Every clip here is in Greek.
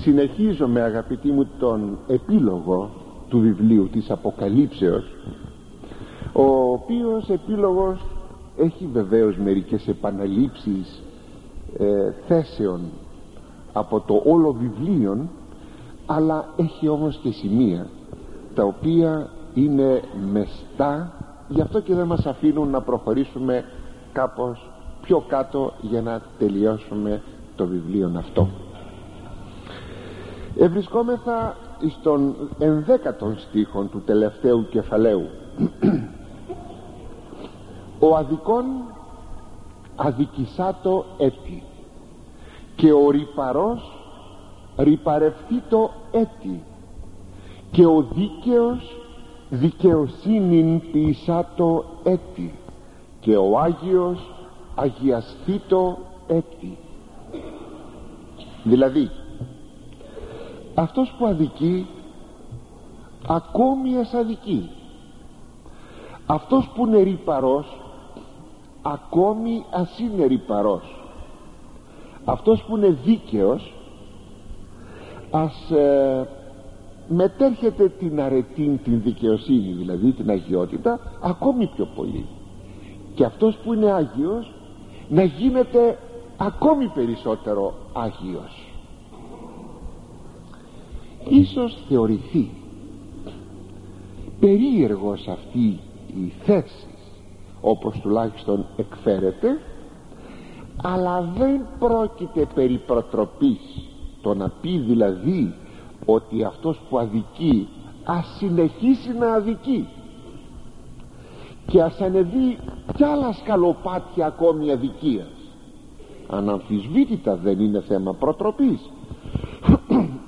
Συνεχίζομαι αγαπητοί μου τον επίλογο του βιβλίου της Αποκαλύψεως ο οποίος επίλογος έχει βεβαίως μερικές επαναλήψεις ε, θέσεων από το όλο βιβλίο αλλά έχει όμως και σημεία τα οποία είναι μεστά. Γι' αυτό και δεν μας αφήνουν να προχωρήσουμε κάπως πιο κάτω για να τελειώσουμε το βιβλίο αυτό ευρισκόμεθα στον ενδέκατον στίχον του τελευταίου κεφαλαίου. Ο αδικών αδικησάτο έτη και ο ρυπαρός ρυπαρευτεί το έτη και ο δίκαιος δικαιοσύνην ποιησάτο έτη και ο Άγιος αγιαστεί το έτη. Δηλαδή αυτός που αδικεί ακόμη ας αδικεί. Αυτός που είναι ρηπαρός ακόμη ας είναι ρηπαρός. Αυτός που είναι δίκαιος ας ε, μετέρχεται την αρετή την δικαιοσύνη δηλαδή την αγιότητα ακόμη πιο πολύ. Και αυτός που είναι Άγιος να γίνεται ακόμη περισσότερο Άγιος ίσως θεωρηθεί περίεργος αυτή η θέση όπως τουλάχιστον εκφέρεται αλλά δεν πρόκειται περί προτροπής. Το να πει δηλαδή ότι αυτός που αδικεί ας συνεχίσει να αδικεί και ας ανεβεί κι άλλα σκαλοπάτια ακόμη αδικίας. Αναμφισβήτητα δεν είναι θέμα προτροπής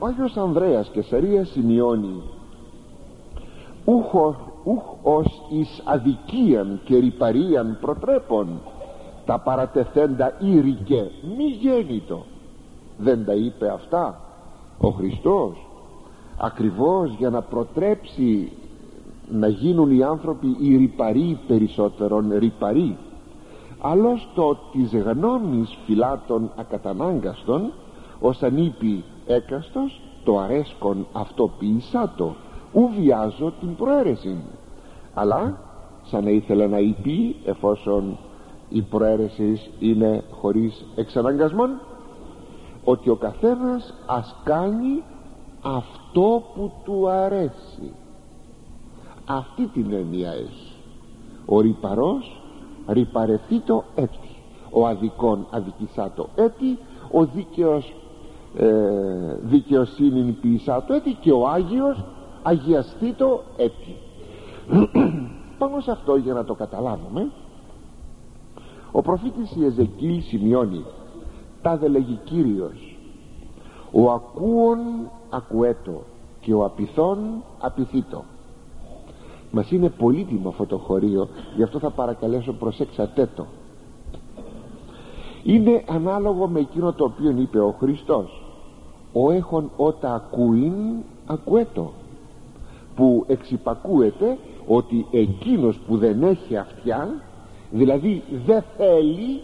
ο Άγιος Ανδρέας Κεσαρίας σημειώνει ούχος ούχ ως εις αδικίαν και ρυπαρίαν προτρέπων τα παρατεθέντα ήρικε μη γέννητο δεν τα είπε αυτά ο Χριστός ακριβώς για να προτρέψει να γίνουν οι άνθρωποι οι ρυπαροί περισσότερον ρυπαροί άλλως το της γνώμης φυλάτων ακατανάγκαστον ως ανήπη έκαστος το αρέσκον αυτό ποιησάτο ου βιάζω την προαίρεση αλλά σαν να ήθελε να είπε εφόσον η προαίρεσης είναι χωρίς εξαναγκασμόν ότι ο καθένας ας κάνει αυτό που του αρέσει. Αυτή την έννοια έχει. Ο ρυπαρός ρυπαρευτεί το έτη. Ο αδικών αδικησά το έτη. Ο δίκαιος ε, δικαιοσύνη ποιησά το έτη και ο Άγιος αγιαστεί το έτη πάνω σε αυτό για να το καταλάβουμε ο προφήτης Ιεζεκίλ σημειώνει τα δε λέγει Κύριος ο ακούων ακουέτο και ο απειθών απειθήτο μας είναι πολύτιμο αυτό το χωρίο γι' αυτό θα παρακαλέσω προσέξατε το. Είναι ανάλογο με εκείνο το οποίο είπε ο Χριστός ο έχων ότα ακούειν ακουέτο που εξυπακούεται ότι εκείνος που δεν έχει αυτιά δηλαδή δεν θέλει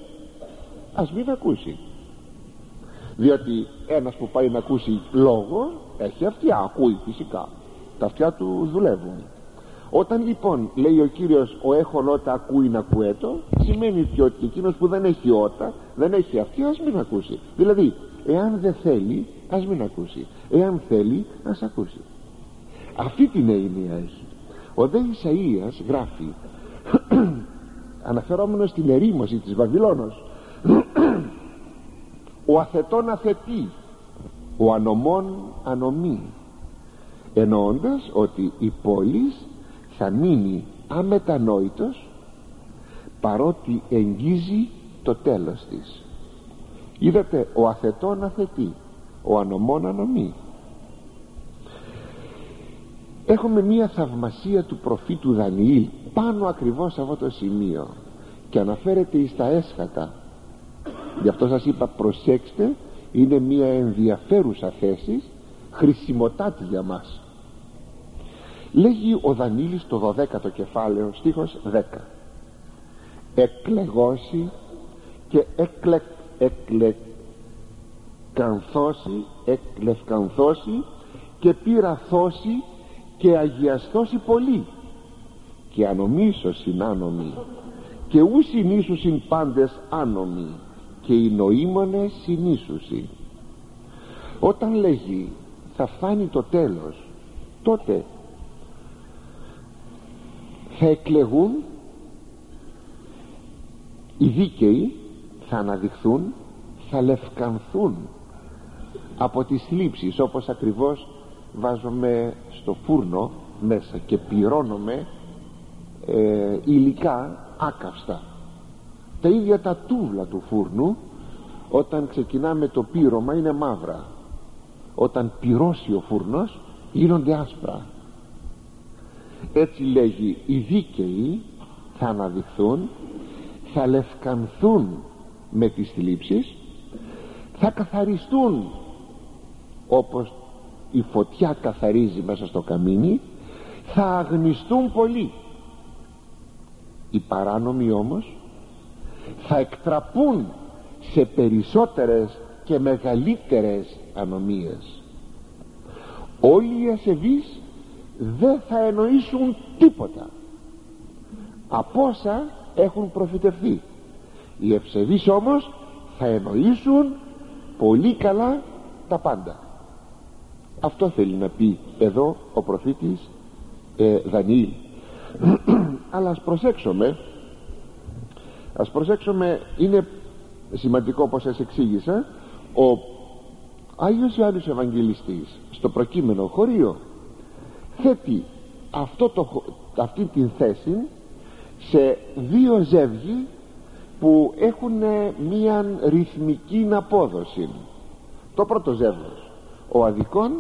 ας μην ακούσει. Διότι ένας που πάει να ακούσει λόγο έχει αυτιά, ακούει φυσικά. Τα αυτιά του δουλεύουν. Όταν λοιπόν λέει ο Κύριος ο έχων ότα ακούει να ακουέτο σημαίνει ότι εκείνος που δεν έχει ότα δεν έχει αυτιά ας μην ακούσει. Δηλαδή εάν δεν θέλει ας μην ακούσει. Εάν θέλει ας ακούσει. Αυτή την έννοια έχει. Ο δε Ισαΐας γράφει αναφερόμενος στην ερήμωση της Βαβυλώνος ο αθετών αθετή ο ανομών ανομεί εννοώντας ότι η πόλης θα μείνει αμετανόητος παρότι εγγίζει το τέλος της είδατε ο αθετών αθετή ο ανομών ανομεί έχουμε μία θαυμασία του προφήτου Δανιήλ πάνω ακριβώς σε αυτό το σημείο και αναφέρεται εις τα έσχατα. Γι' αυτό σας είπα προσέξτε είναι μία ενδιαφέρουσα θέση χρησιμοτάτη για μας. Λέγει ο Δανίλης το 12ο κεφάλαιο στίχος 10 εκλεγώσει και εκλε, εκλεκανθώσει εκλευκανθώσει και πειραθώσει και αγιαστώσει πολύ. Και ανομίσως συνάνομοι και ους συνήσουσιν πάντες άνομοι και οι νοήμονες συνήσουσι όταν λέγει θα φτάνει το τέλος τότε θα εκλεγούν οι δίκαιοι θα αναδειχθούν θα λευκανθούν από τις θλίψεις όπως ακριβώς βάζομαι στο φούρνο μέσα και πληρώνομαι ε, υλικά άκαυστα. Τα ίδια τα τούβλα του φούρνου όταν ξεκινάμε το πύρωμα είναι μαύρα. Όταν πυρώσει ο φούρνος γίνονται άσπρα. Έτσι λέγει οι δίκαιοι θα αναδειχθούν θα λευκανθούν με τις θλίψεις θα καθαριστούν όπως η φωτιά καθαρίζει μέσα στο καμίνι θα αγνιστούν πολύ. Οι παράνομοι όμως θα εκτραπούν σε περισσότερες και μεγαλύτερες ανομίες. Όλοι οι ασεβείς δεν θα εννοήσουν τίποτα από όσα έχουν προφητευθεί. Οι ευσεβείς όμως θα εννοήσουν πολύ καλά τα πάντα αυτό θέλει να πει εδώ ο προφήτης ε, Δανιήλ. Αλλά ας προσέξουμε ας προσέξουμε είναι σημαντικό όπως σας εξήγησα ο Άγιος Ιωάννης Ευαγγελιστής στο προκείμενο χωρίο θέτει αυτό το, αυτή την θέση σε δύο ζεύγοι που έχουν μία ρυθμική απόδοση. Το πρώτο ζεύγος ο αδικών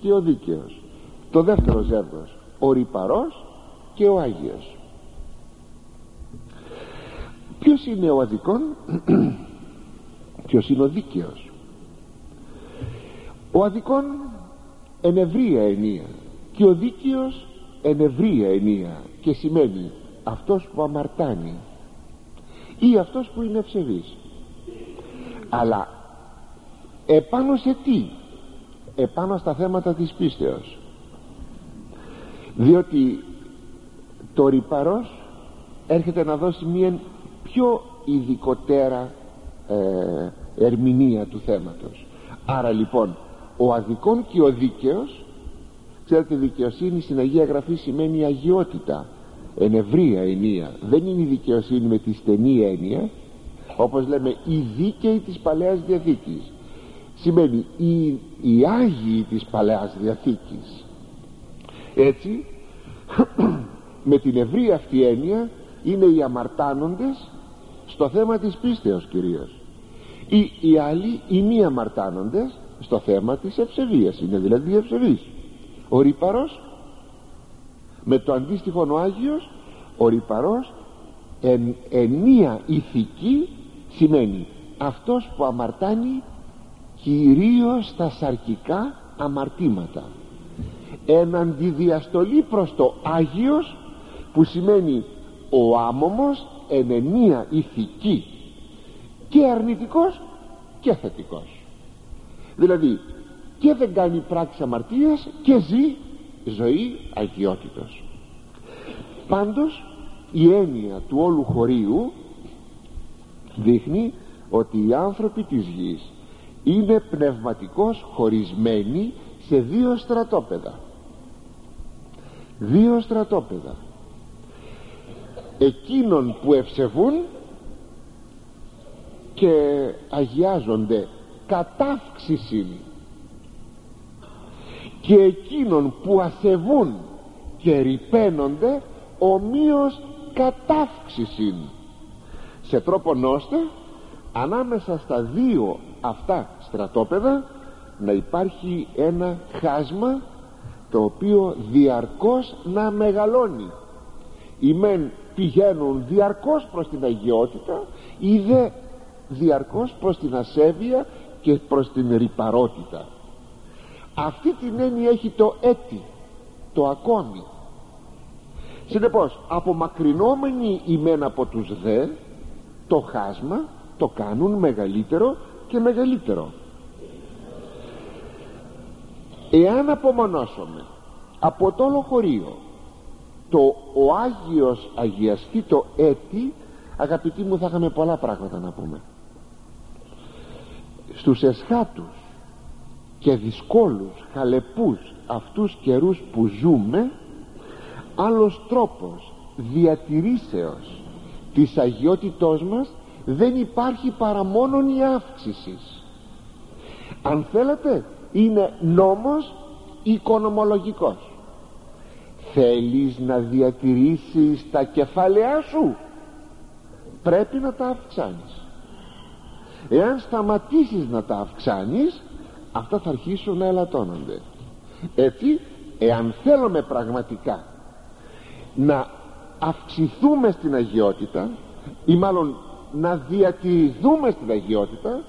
και ο δίκαιος. Το δεύτερο ζεύγος ο ρηπαρός και ο Άγιος. Ποιος είναι ο αδικών ποιος είναι ο δίκαιος. Ο αδικών εν ευρία ενία και ο δίκαιος εν ευρία ενία και σημαίνει αυτός που αμαρτάνει ή αυτός που είναι ευσεβής. Αλλά επάνω σε τι; Επάνω στα θέματα της πίστεως. Διότι το ρηπαρός έρχεται να δώσει μια πιο ειδικότερα ε, ερμηνεία του θέματος. Άρα λοιπόν ο αδικών και ο δίκαιος ξέρετε δικαιοσύνη στην Αγία Γραφή σημαίνει αγιότητα. Εν ευρία ενία. Δεν είναι η δικαιοσύνη με τη στενή έννοια όπως λέμε η δίκαιη της Παλαιάς Διαθήκης σημαίνει οι, οι Άγιοι της Παλαιάς Διαθήκης. Έτσι με την ευρία αυτή έννοια είναι οι αμαρτάνοντες στο θέμα της πίστεως κυρίως. Ή οι άλλοι οι μη αμαρτάνοντες στο θέμα της ευσεβίας. Είναι δηλαδή ευσεβής. Ο ρηπαρός με το αντίστοιχο ο Άγιος ο ρηπαρός εν, μία ηθική σημαίνει αυτός που αμαρτάνει κυρίως στα σαρκικά αμαρτήματα. Εν αντιδιαστολή προς το Άγιος που σημαίνει ο άμωμος εν μία ηθική και αρνητικός και θετικός δηλαδή και δεν κάνει πράξη αμαρτίας και ζει ζωή αγιότητος. Πάντως η έννοια του όλου χωρίου δείχνει ότι οι άνθρωποι της γης είναι πνευματικώς χωρισμένοι σε δύο στρατόπεδα. Δύο στρατόπεδα. Εκείνων που ευσεβούν και αγιάζονται κατάυξηση και εκείνων που ασεβούν και ρηπαίνονται ομοίως κατάυξηση σε τρόπο ώστε ανάμεσα στα δύο αυτά στρατόπεδα να υπάρχει ένα χάσμα το οποίο διαρκώς να μεγαλώνει. Οι μεν πηγαίνουν διαρκώς προς την αγιότητα ή δε διαρκώς προς την ασέβεια και προς την ρηπαρότητα. Αυτή την έννοια έχει το έτη το ακόμη. Συνεπώς απομακρυνόμενοι ημέν από τους δε το χάσμα το κάνουν μεγαλύτερο και μεγαλύτερο. Εάν απομονώσουμε από το όλο χωρίο το ο Άγιος αγιαστεί το έτη αγαπητοί μου θα είχαμε πολλά πράγματα να πούμε. Στους εσχάτους και δυσκόλους χαλεπούς αυτούς καιρούς που ζούμε άλλος τρόπος διατηρήσεως της αγιότητός μας δεν υπάρχει παρά μόνον η αύξηση. Αν θέλετε είναι νόμος οικονομολογικός. Θέλεις να διατηρήσεις τα κεφάλαιά σου πρέπει να τα αυξάνεις. Εάν σταματήσεις να τα αυξάνεις αυτά θα αρχίσουν να ελαττώνονται. Έτσι εάν θέλουμε πραγματικά να αυξηθούμε στην αγιότητα ή μάλλον να διατηρηθούμε στην αγιότητα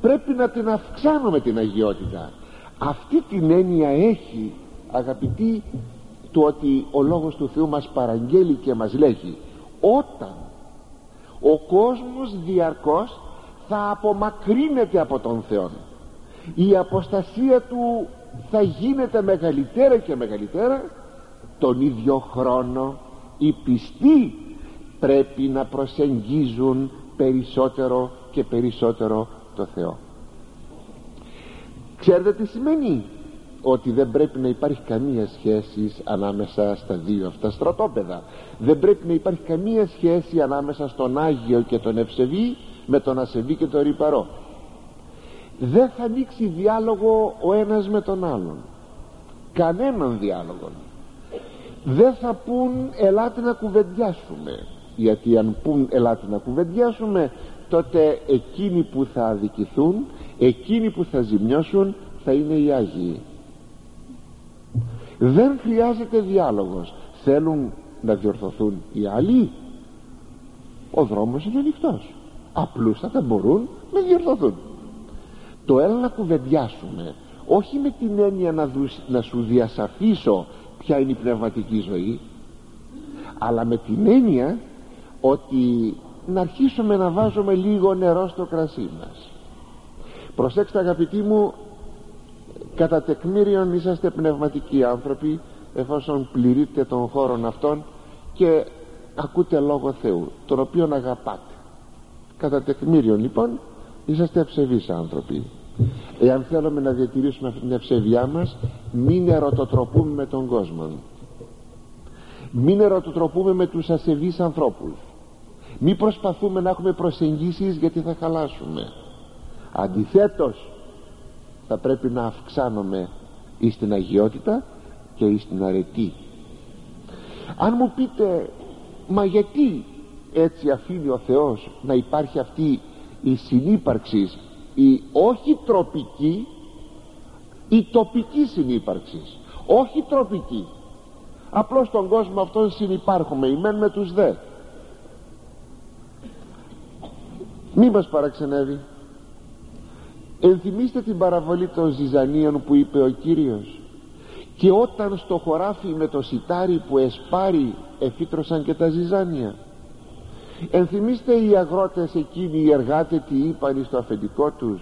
πρέπει να την αυξάνουμε την αγιότητα. Αυτή την έννοια έχει αγαπητοί του ότι ο Λόγος του Θεού μας παραγγέλει και μας λέγει όταν ο κόσμος διαρκώς θα απομακρύνεται από τον Θεό η αποστασία του θα γίνεται μεγαλύτερα και μεγαλύτερα τον ίδιο χρόνο οι πιστοί πρέπει να προσεγγίζουν περισσότερο και περισσότερο το Θεό. Ξέρετε τι σημαίνει; Ότι δεν πρέπει να υπάρχει καμία σχέση ανάμεσα στα δύο αυτά στρατόπεδα. Δεν πρέπει να υπάρχει καμία σχέση ανάμεσα στον Άγιο και τον Ευσεβή με τον Ασεβή και τον Ρυπαρό δεν θα ανοίξει διάλογο ο ένας με τον άλλον. Κανέναν διάλογο δεν θα πούν ελάτε να κουβεντιάσουμε γιατί αν πούν ελάτε να κουβεντιάσουμε τότε εκείνοι που θα αδικηθούν εκείνοι που θα ζημιώσουν θα είναι οι Άγιοι. Δεν χρειάζεται διάλογος. Θέλουν να διορθωθούν οι άλλοι. Ο δρόμος είναι ανοιχτός. Απλούστατα μπορούν να διορθωθούν. Το έλα να κουβεντιάσουμε όχι με την έννοια να, να σου διασαφίσω ποια είναι η πνευματική ζωή αλλά με την έννοια ότι να αρχίσουμε να βάζουμε λίγο νερό στο κρασί μας. Προσέξτε αγαπητοί μου κατά τεκμήριον είσαστε πνευματικοί άνθρωποι εφόσον πληρείτε των χώρων αυτών και ακούτε λόγο Θεού τον οποίον αγαπάτε. Κατά τεκμήριον λοιπόν είσαστε ευσεβείς άνθρωποι. Εάν θέλουμε να διατηρήσουμε αυτή την ευσεβιά μας μην ερωτοτροπούμε με τον κόσμο μην ερωτοτροπούμε με τους ασεβείς ανθρώπους μην προσπαθούμε να έχουμε προσεγγίσεις γιατί θα χαλάσουμε. Αντιθέτως θα πρέπει να αυξάνουμε εις την αγιότητα και εις την αρετή. Αν μου πείτε μα γιατί έτσι αφήνει ο Θεός να υπάρχει αυτή η συνύπαρξη η όχι τροπική η τοπική συνύπαρξη όχι τροπική. Απλώς στον κόσμο αυτόν συνυπάρχουμε ημέν με τους δε μη μας παραξενεύει. Ενθυμίστε την παραβολή των ζυζανίων που είπε ο Κύριος. Και όταν στο χωράφι με το σιτάρι που εσπάρει εφήτρωσαν και τα ζυζάνια. Ενθυμίστε οι αγρότες εκείνοι οι εργάτες τι είπαν στο αφεντικό τους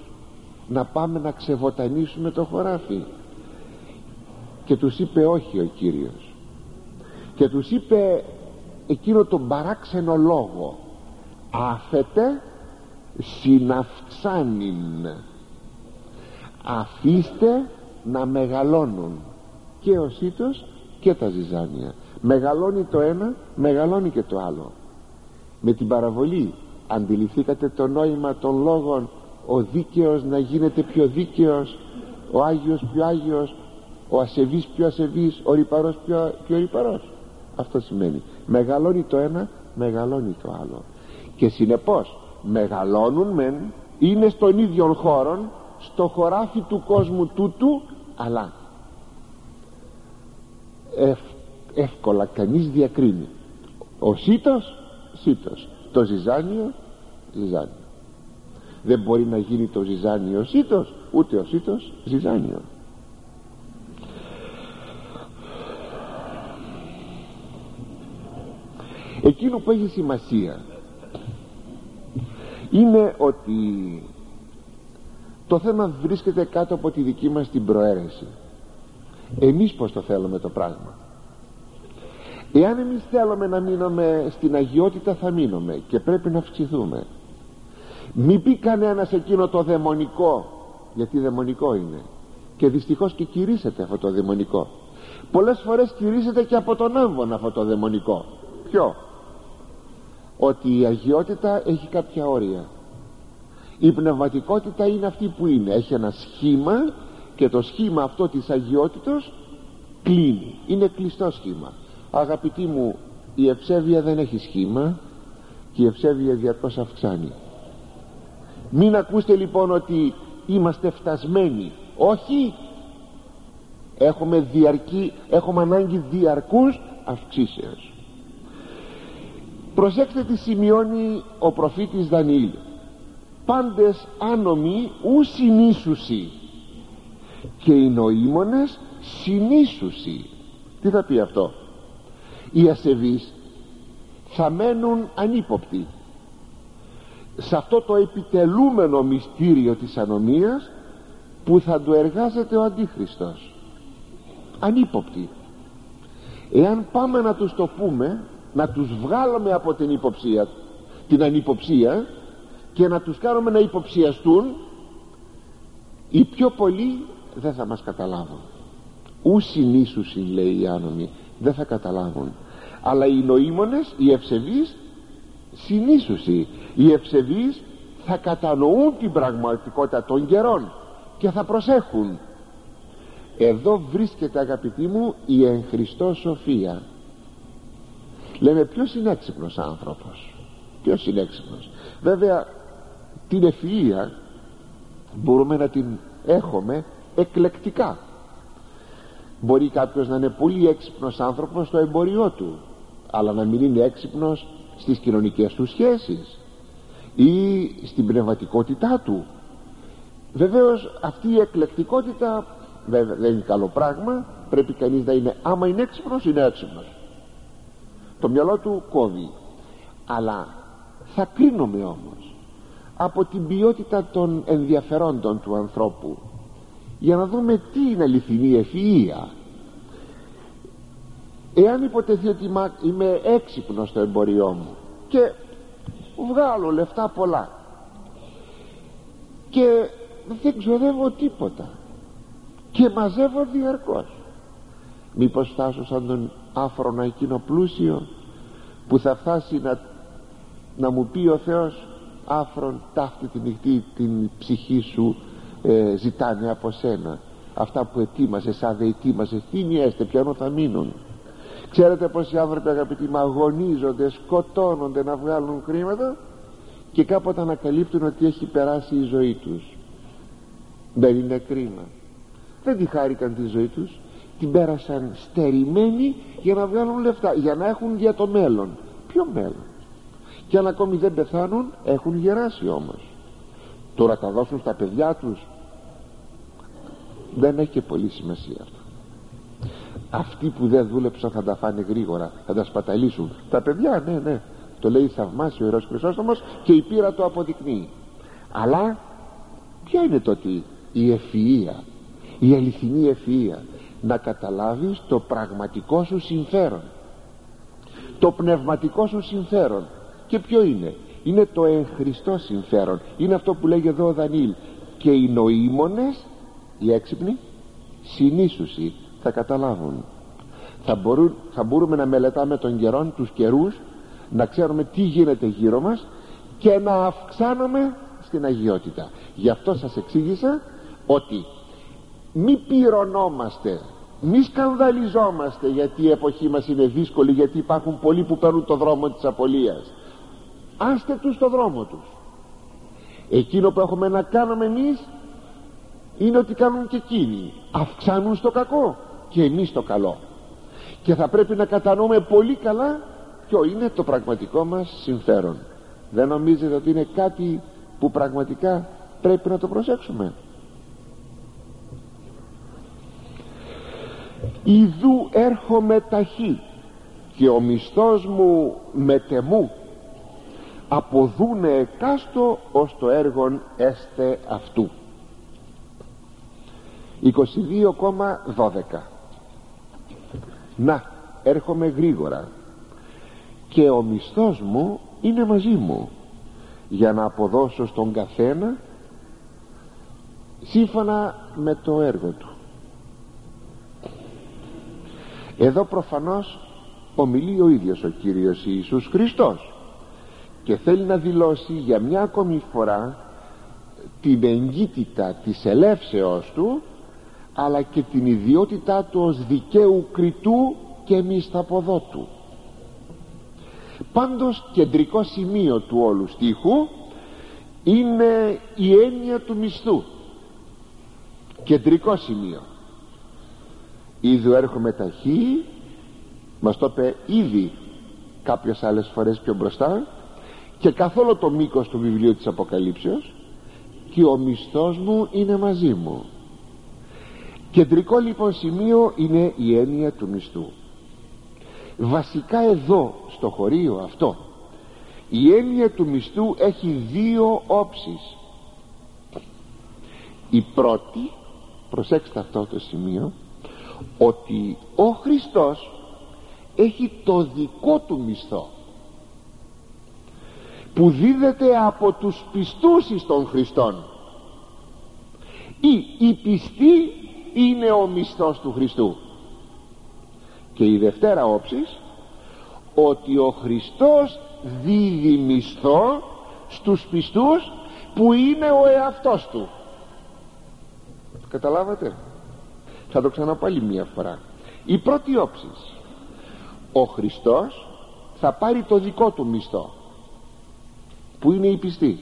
να πάμε να ξεβοτανίσουμε το χωράφι. Και τους είπε όχι ο Κύριος. Και τους είπε εκείνο τον παράξενο λόγο. Άφετε συναυξάνειν. Αφήστε να μεγαλώνουν και ο σύτος και τα ζυζάνια. Μεγαλώνει το ένα μεγαλώνει και το άλλο. Με την παραβολή αντιληφθήκατε το νόημα των λόγων ο δίκαιος να γίνεται πιο δίκαιος ο Άγιος πιο Άγιος ο ασεβής πιο ασεβής ο ρηπαρός πιο, πιο ρηπαρός. Αυτό σημαίνει. Μεγαλώνει το ένα μεγαλώνει το άλλο. Και συνεπώς μεγαλώνουν μεν είναι στον ίδιο χώρο στο χωράφι του κόσμου τούτου αλλά εύκολα κανείς διακρίνει. Ο σύτος σύτος το ζυζάνιο ζυζάνιο. Δεν μπορεί να γίνει το ζυζάνιο σύτος ούτε ο σύτος ζυζάνιο. Εκείνο που έχει σημασία είναι ότι το θέμα βρίσκεται κάτω από τη δική μας την προαίρεση. Εμείς πως το θέλουμε το πράγμα; Εάν εμείς θέλουμε να μείνουμε στην αγιότητα θα μείνουμε και πρέπει να αυξηθούμε. Μην πει κανένας εκείνο το δαιμονικό γιατί δαιμονικό είναι. Και δυστυχώς και κηρύσσεται αυτό το δαιμονικό. Πολλές φορές κηρύσσεται και από τον άμβον αυτό το δαιμονικό. Ποιο; Ότι η αγιότητα έχει κάποια όρια. Η πνευματικότητα είναι αυτή που είναι. Έχει ένα σχήμα και το σχήμα αυτό της αγιότητος κλείνει. Είναι κλειστό σχήμα. Αγαπητοί μου η ευσέβεια δεν έχει σχήμα και η ευσέβεια διαρκώς αυξάνει. Μην ακούστε λοιπόν ότι είμαστε φτασμένοι. Όχι. Έχουμε, διαρκή, έχουμε ανάγκη διαρκούς αυξήσεως προσέξτε τι σημειώνει ο προφήτης Δανιήλ. Πάντες άνομοι ου συνήσουσι και οι νοήμονες συνήσουσι τι θα πει αυτό; Οι ασεβείς θα μένουν ανύποπτοι. Σε αυτό το επιτελούμενο μυστήριο της ανομίας που θα του εργάζεται ο Αντίχριστος. Ανύποπτοι. Εάν πάμε να τους το πούμε να τους βγάλουμε από την υποψία την ανυποψία και να τους κάνουμε να υποψιαστούν οι πιο πολλοί δεν θα μας καταλάβουν. Ου συνήσουσι λέει οι άνομοι δεν θα καταλάβουν. Αλλά οι νοήμονες οι ευσεβείς συνήσουσι οι ευσεβείς θα κατανοούν την πραγματικότητα των καιρών και θα προσέχουν. Εδώ βρίσκεται αγαπητοί μου η εν Χριστώ σοφία λέμε ποιος είναι έξυπνος άνθρωπος; Ποιος είναι έξυπνος; Βέβαια την ευφυΐα μπορούμε να την έχουμε εκλεκτικά. Μπορεί κάποιος να είναι πολύ έξυπνος άνθρωπος στο εμπόριό του αλλά να μην είναι έξυπνος στις κοινωνικές του σχέσεις ή στην πνευματικότητά του. Βεβαίως αυτή η εκλεκτικότητα βέβαια δεν είναι καλό πράγμα. Πρέπει κανείς να είναι άμα είναι έξυπνος είναι έξυπνος το μυαλό του κόβει. Αλλά θα κρίνουμε όμως από την ποιότητα των ενδιαφερόντων του ανθρώπου για να δούμε τι είναι αληθινή ευφυΐα εάν υποτεθεί ότι είμαι έξυπνος στο εμποριό μου και βγάλω λεφτά πολλά και δεν ξοδεύω τίποτα και μαζεύω διαρκώς μήπως φτάσω σαν τον άφρονα εκείνο πλούσιο που θα φτάσει να, να μου πει ο Θεός άφρον ταύτη τη νυχτή την ψυχή σου ε, ζητάνε από σένα. Αυτά που ετοίμασες σαν δεν ετοίμασες τι νιέστε ποιανό θα μείνουν ξέρετε πως οι άνθρωποι αγαπητοί μου αγωνίζονται σκοτώνονται να βγάλουν χρήματα και κάποτε ανακαλύπτουν ότι έχει περάσει η ζωή τους. Δεν είναι κρίμα. Δεν τη χάρηκαν τη ζωή τους την πέρασαν στερημένοι για να βγάλουν λεφτά για να έχουν για το μέλλον. Ποιο μέλλον; Και αν ακόμη δεν πεθάνουν έχουν γεράσει όμως. Τώρα θα δώσουν στα παιδιά τους. Δεν έχει και πολύ σημασία αυτό. Αυτοί που δεν δούλεψαν θα τα φάνε γρήγορα θα τα σπαταλίσουν τα παιδιά ναι ναι. Το λέει θαυμάσιο ο Ιερός Χρυσόστομος και η πείρα το αποδεικνύει. Αλλά ποια είναι τότε η ευφυΐα η αληθινή ευφυΐα να καταλάβεις το πραγματικό σου συμφέρον. Το πνευματικό σου συμφέρον. Και ποιο είναι; Είναι το εν συμφέρον. Είναι αυτό που λέγει εδώ ο Δανίλ. Και οι νοήμονες οι έξυπνοι συνήσουσοι θα καταλάβουν. Θα, μπορούν, θα μπορούμε να μελετάμε τον καιρό τους καιρούς να ξέρουμε τι γίνεται γύρω μας και να αυξάνουμε στην αγιότητα. Γι' αυτό σας εξήγησα ότι μη πυρονόμαστε μη σκανδαλιζόμαστε γιατί η εποχή μας είναι δύσκολη γιατί υπάρχουν πολλοί που παίρνουν το δρόμο της απολίας. Άστε τους το δρόμο τους. Εκείνο που έχουμε να κάνουμε εμείς είναι ότι κάνουν και εκείνοι. Αυξάνουν στο κακό και εμείς το καλό. Και θα πρέπει να κατανοούμε πολύ καλά ποιο είναι το πραγματικό μας συμφέρον. Δεν νομίζετε ότι είναι κάτι που πραγματικά πρέπει να το προσέξουμε Ιδού έρχομαι ταχύ και ο μισθός μου μετεμού αποδούνε εκάστο ως το έργον έστε αυτού. 22,12 να έρχομαι γρήγορα. Και ο μισθός μου είναι μαζί μου. Για να αποδώσω στον καθένα σύμφωνα με το έργο του εδώ προφανώς ομιλεί ο ίδιος ο Κύριος Ιησούς Χριστός και θέλει να δηλώσει για μια ακόμη φορά την εγκύτητα της ελεύσεώς του αλλά και την ιδιότητά του ως δικαίου κριτού και μισθαποδότου. Πάντως κεντρικό σημείο του όλου στίχου είναι η έννοια του μισθού. Κεντρικό σημείο Ήδη έρχομαι ταχύ μας το είπε ήδη κάποιες άλλες φορές πιο μπροστά και καθόλου το μήκος του βιβλίου της Αποκαλύψεως και ο μισθός μου είναι μαζί μου. Κεντρικό λοιπόν σημείο είναι η έννοια του μισθού. Βασικά εδώ στο χωρίο αυτό η έννοια του μισθού έχει δύο όψεις. Η πρώτη προσέξτε αυτό το σημείο ότι ο Χριστός έχει το δικό του μισθό που δίδεται από τους πιστούς εις των Χριστών ή η πιστή είναι ο μισθός του Χριστού. Και η δευτέρα όψης ότι ο Χριστός δίδει μισθό στους πιστούς που είναι ο εαυτός του. Καταλάβατε; Θα το ξαναπώ άλλη μία φορά. Η πρώτη όψη ο Χριστός θα πάρει το δικό του μισθό που είναι η πιστή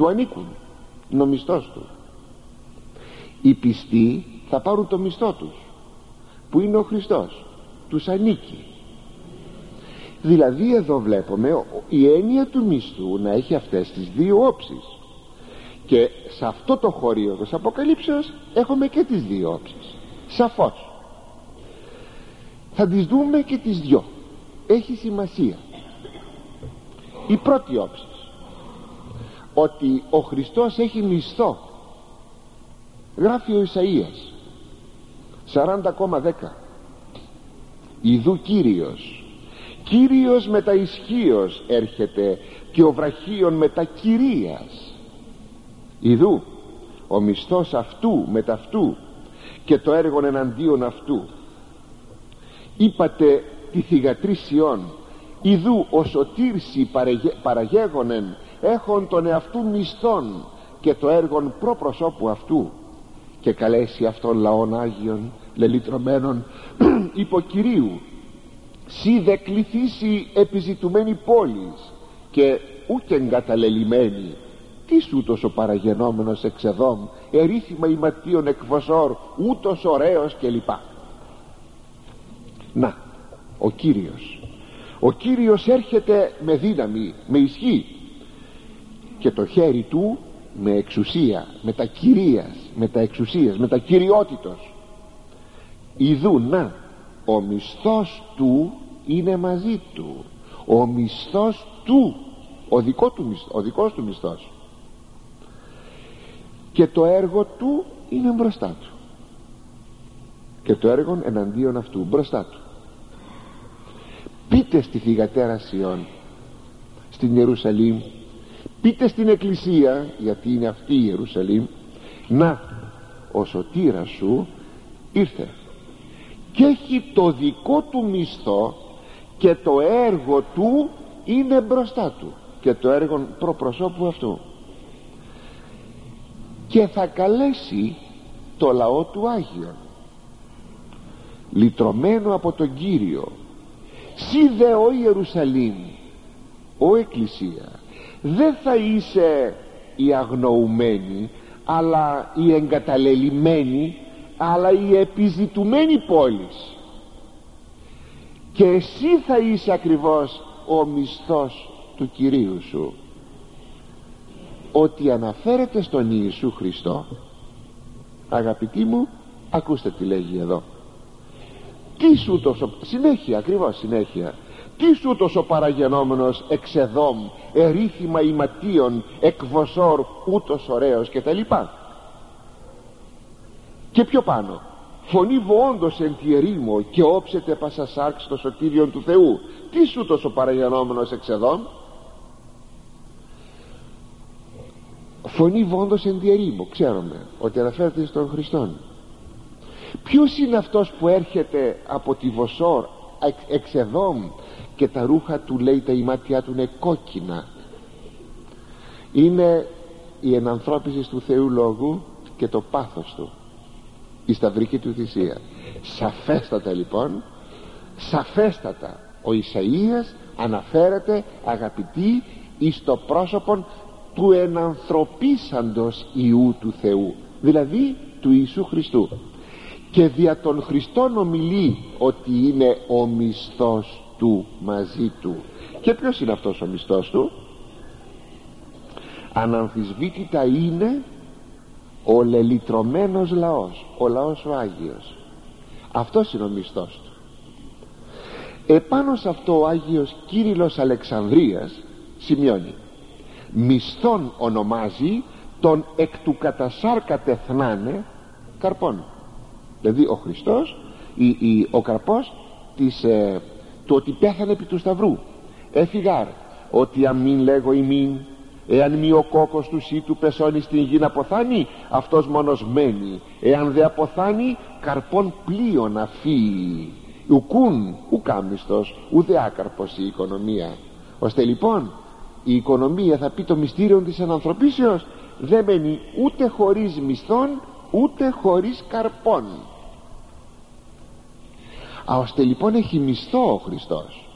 του ανήκουν είναι ο μισθός τους. Οι πιστοί θα πάρουν το μισθό τους που είναι ο Χριστός. Τους ανήκει. Δηλαδή εδώ βλέπουμε η έννοια του μισθού να έχει αυτές τις δύο όψεις και σε αυτό το χωρίο της Αποκαλύψεως έχουμε και τις δύο όψεις. Σαφώς. Θα τις δούμε και τις δυο. Έχει σημασία. Η πρώτη όψη. Ότι ο Χριστός έχει μισθό. Γράφει ο Ισαΐας. 40,10 Ιδού Κύριος. Κύριος μετα ισχύος έρχεται και ο βραχίων μετα κυρίας Ιδού ο μισθός αυτού με αυτού και το έργο εναντίον αυτού. Είπατε τη θυγατρή Σιών Ιδού ο σωτήρσι παραγέγονεν έχον τον εαυτού μισθών και το έργον προπροσώπου αυτού. Και καλέσει αυτόν λαόν Άγιον λελιτρωμένων υποκυρίου σύ δε κληθήσει επιζητουμένη πόλης και ούτε εγκαταλελειμμένη τι ούτως ο παραγενόμενος εξεδόμ ερήθημα ηματίων εκβοσόρ ούτως ωραίος κλπ. Να ο Κύριος. Ο Κύριος έρχεται με δύναμη με ισχύ. Και το χέρι του με εξουσία με τα κυρίας με τα εξουσίας με τα κυριότητος. Ιδού να ο μισθός του είναι μαζί του. Ο μισθός του ο, δικό του, ο δικός του μισθός και το έργο του είναι μπροστά του. Και το έργο εναντίον αυτού μπροστά του. Πείτε στη θυγατέρα Σιών στην Ιερουσαλήμ πείτε στην Εκκλησία γιατί είναι αυτή η Ιερουσαλήμ να ο σωτήρας σου ήρθε και έχει το δικό του μισθό και το έργο του είναι μπροστά του και το έργο προπροσώπου αυτού και θα καλέσει το λαό του Άγιον. Λυτρωμένο από τον Κύριο σύ δε ο Ιερουσαλήμ ο Εκκλησία δεν θα είσαι η αγνοουμένη αλλά η εγκαταλελειμμένη αλλά η επιζητουμένη πόλης. Και εσύ θα είσαι ακριβώς ο μισθός του Κυρίου σου ότι αναφέρεται στον Ιησού Χριστό. Αγαπητοί μου ακούστε τι λέγει εδώ. Τι σου τόσο συνέχεια ακριβώς συνέχεια. Τι σου τόσο παραγενόμενος εξεδόμ ερήθημα ηματίων εκβοσόρ ούτως ωραίος και τα λοιπά και πιο πάνω. Φωνή βοόντος εν τη ερήμο και όψετε πασασάρξ το σωτήριον του Θεού. Τι σου τόσο παραγενόμενος εξεδόν φωνή βόντος εν τη ερήμο ξέρουμε ότι αναφέρεται στον Χριστόν. Ποιος είναι αυτός που έρχεται από τη Βοσόρ εξ και τα ρούχα του λέει τα ημάτια του είναι κόκκινα; Είναι η ενανθρώπιση του Θεού Λόγου και το πάθος του η σταυρική του θυσία. Σαφέστατα λοιπόν σαφέστατα ο Ισαΐας αναφέρεται αγαπητοί εις το πρόσωπο του ενανθρωπίσαντος Ιού του Θεού δηλαδή του Ιησού Χριστού. Και δια των Χριστών ομιλεί ότι είναι ο μισθός του μαζί του. Και ποιος είναι αυτός ο μισθός του; Αναμφισβήτητα είναι ο λελιτρωμένος λαός ο λαός ο Άγιος. Αυτός είναι ο μισθός του. Επάνω σε αυτό ο Άγιος Κύριλλος Αλεξανδρίας σημειώνει μισθόν ονομάζει τον εκ του κατασάρκα τεθνάνε καρπών. Δηλαδή ο Χριστός η, η, ο καρπός της, ε, το ότι πέθανε επί του σταυρού. Έφυγαρ ότι αμήν λέγω ημίν εάν μη ο κόκκος του σύτου πεσώνει στην γη να αποθάνει αυτός μόνος μένει. Εάν δε αποθάνει καρπών πλοίων αφή ουκούν ουκάμιστος ουδε άκαρπος η οικονομία. Ώστε λοιπόν η οικονομία θα πει το μυστήριο της ανθρωπίσεως δεν μένει ούτε χωρίς μισθών ούτε χωρίς καρπών. Α, ώστε λοιπόν έχει μισθό ο Χριστός.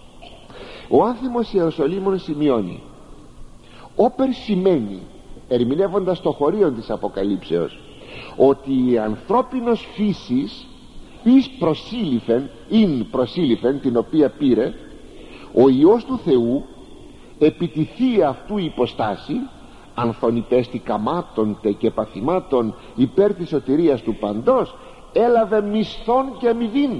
Ο άνθιμος Ιεροσολύμων σημειώνει όπερ σημαίνει ερμηνεύοντας το χωρίο της Αποκαλύψεως ότι η ανθρώπινος φύσης εις προσήλυφεν ειν προσήλυφεν την οποία πήρε ο Υιός του Θεού επί τη θεία αυτού υποστάση ανθονιτέστη καμάτων και παθημάτων υπέρ της σωτηρίας του παντός έλαβε μισθόν και αμοιβήν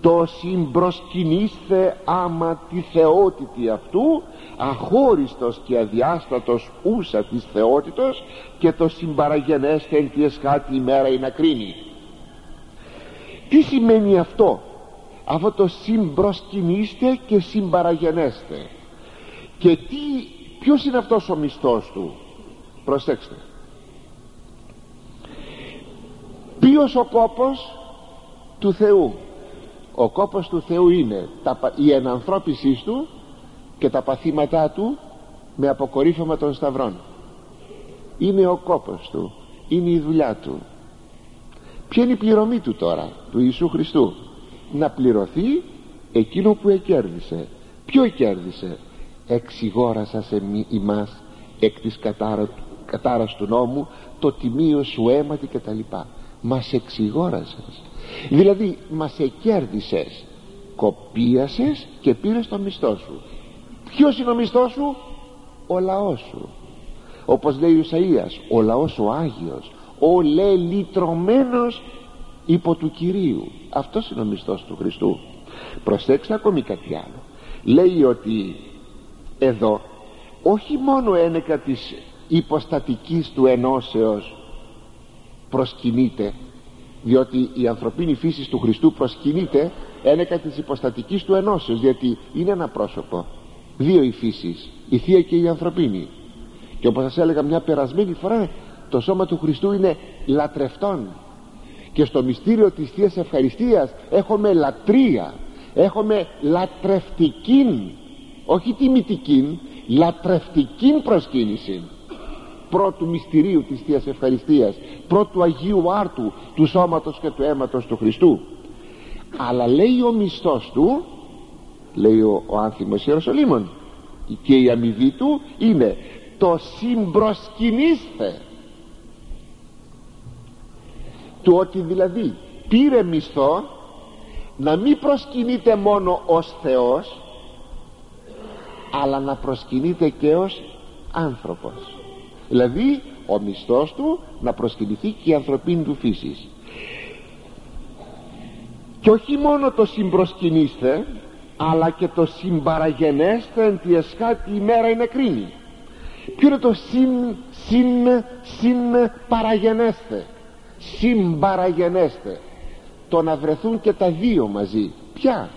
το συμπροσκυνήστε άμα τη θεότητη αυτού αχώριστος και αδιάστατος ούσα της θεότητος και το συμπαραγενέστε εν τη εσχάτη ημέρα η να κρίνει. Τι σημαίνει αυτό; Αυτό το συμπροσκυνήστε και συμπαραγενέστε και τι, ποιος είναι αυτός ο μισθός του; Προσέξτε. Ποιος ο κόπος του Θεού; Ο κόπος του Θεού είναι η ενανθρώπισή του και τα παθήματά του με αποκορύφωμα των σταυρών. Είναι ο κόπος του είναι η δουλειά του. Ποια είναι η πληρωμή του τώρα του Ιησού Χριστού; Να πληρωθεί εκείνο που εκέρδισε. Ποιο εκέρδισε; Εξηγόρασα σε ημάς εκ της κατάρα, κατάρας του νόμου το τιμίο σου αίματι και τα λοιπά. Μας εξηγόρασες δηλαδή μας εκέρδισες. Κοπίασες και πήρες το μισθό σου. Ποιος είναι ο μισθός σου; Ο λαός σου. Όπως λέει ο Ισαΐας ο λαός ο Άγιος ο λελιτρωμένος υπό του Κυρίου. Αυτός είναι ο μισθός του Χριστού. Προσέξτε ακόμη κάτι άλλο. Λέει ότι εδώ όχι μόνο ένεκα της υποστατικής του ενώσεως προσκυνείται διότι η ανθρωπίνη φύση του Χριστού προσκυνείται ένεκα της υποστατικής του ενώσεως γιατί είναι ένα πρόσωπο δύο οι φύσεις η Θεία και η ανθρωπίνη. Και όπως σας έλεγα μια περασμένη φορά το σώμα του Χριστού είναι λατρευτόν. Και στο μυστήριο της Θείας Ευχαριστίας έχουμε λατρεία έχουμε λατρευτικήν όχι τιμητικήν λατρευτικήν προσκύνηση πρώτου μυστηρίου της Θείας Ευχαριστίας πρώτου Αγίου Άρτου του σώματος και του αίματος του Χριστού. Αλλά λέει ο μισθός του λέει ο, ο άνθιμος Ιεροσολύμων και η αμοιβή του είναι το συμπροσκυνήστε του ότι δηλαδή πήρε μισθό να μην προσκυνείται μόνο ως Θεός αλλά να προσκυνείται και ως άνθρωπος. Δηλαδή ο μισθός του να προσκυνηθεί και η ανθρωπίνη του φύσης. Και όχι μόνο το συμπροσκυνήστε αλλά και το συμπαραγενέστε εν τη εσχάτη ημέρα είναι κρίνη. Ποιο είναι το συν, συν, συν παραγενέστε. Συμπαραγενέστε. Το να βρεθούν και τα δύο μαζί. Ποια;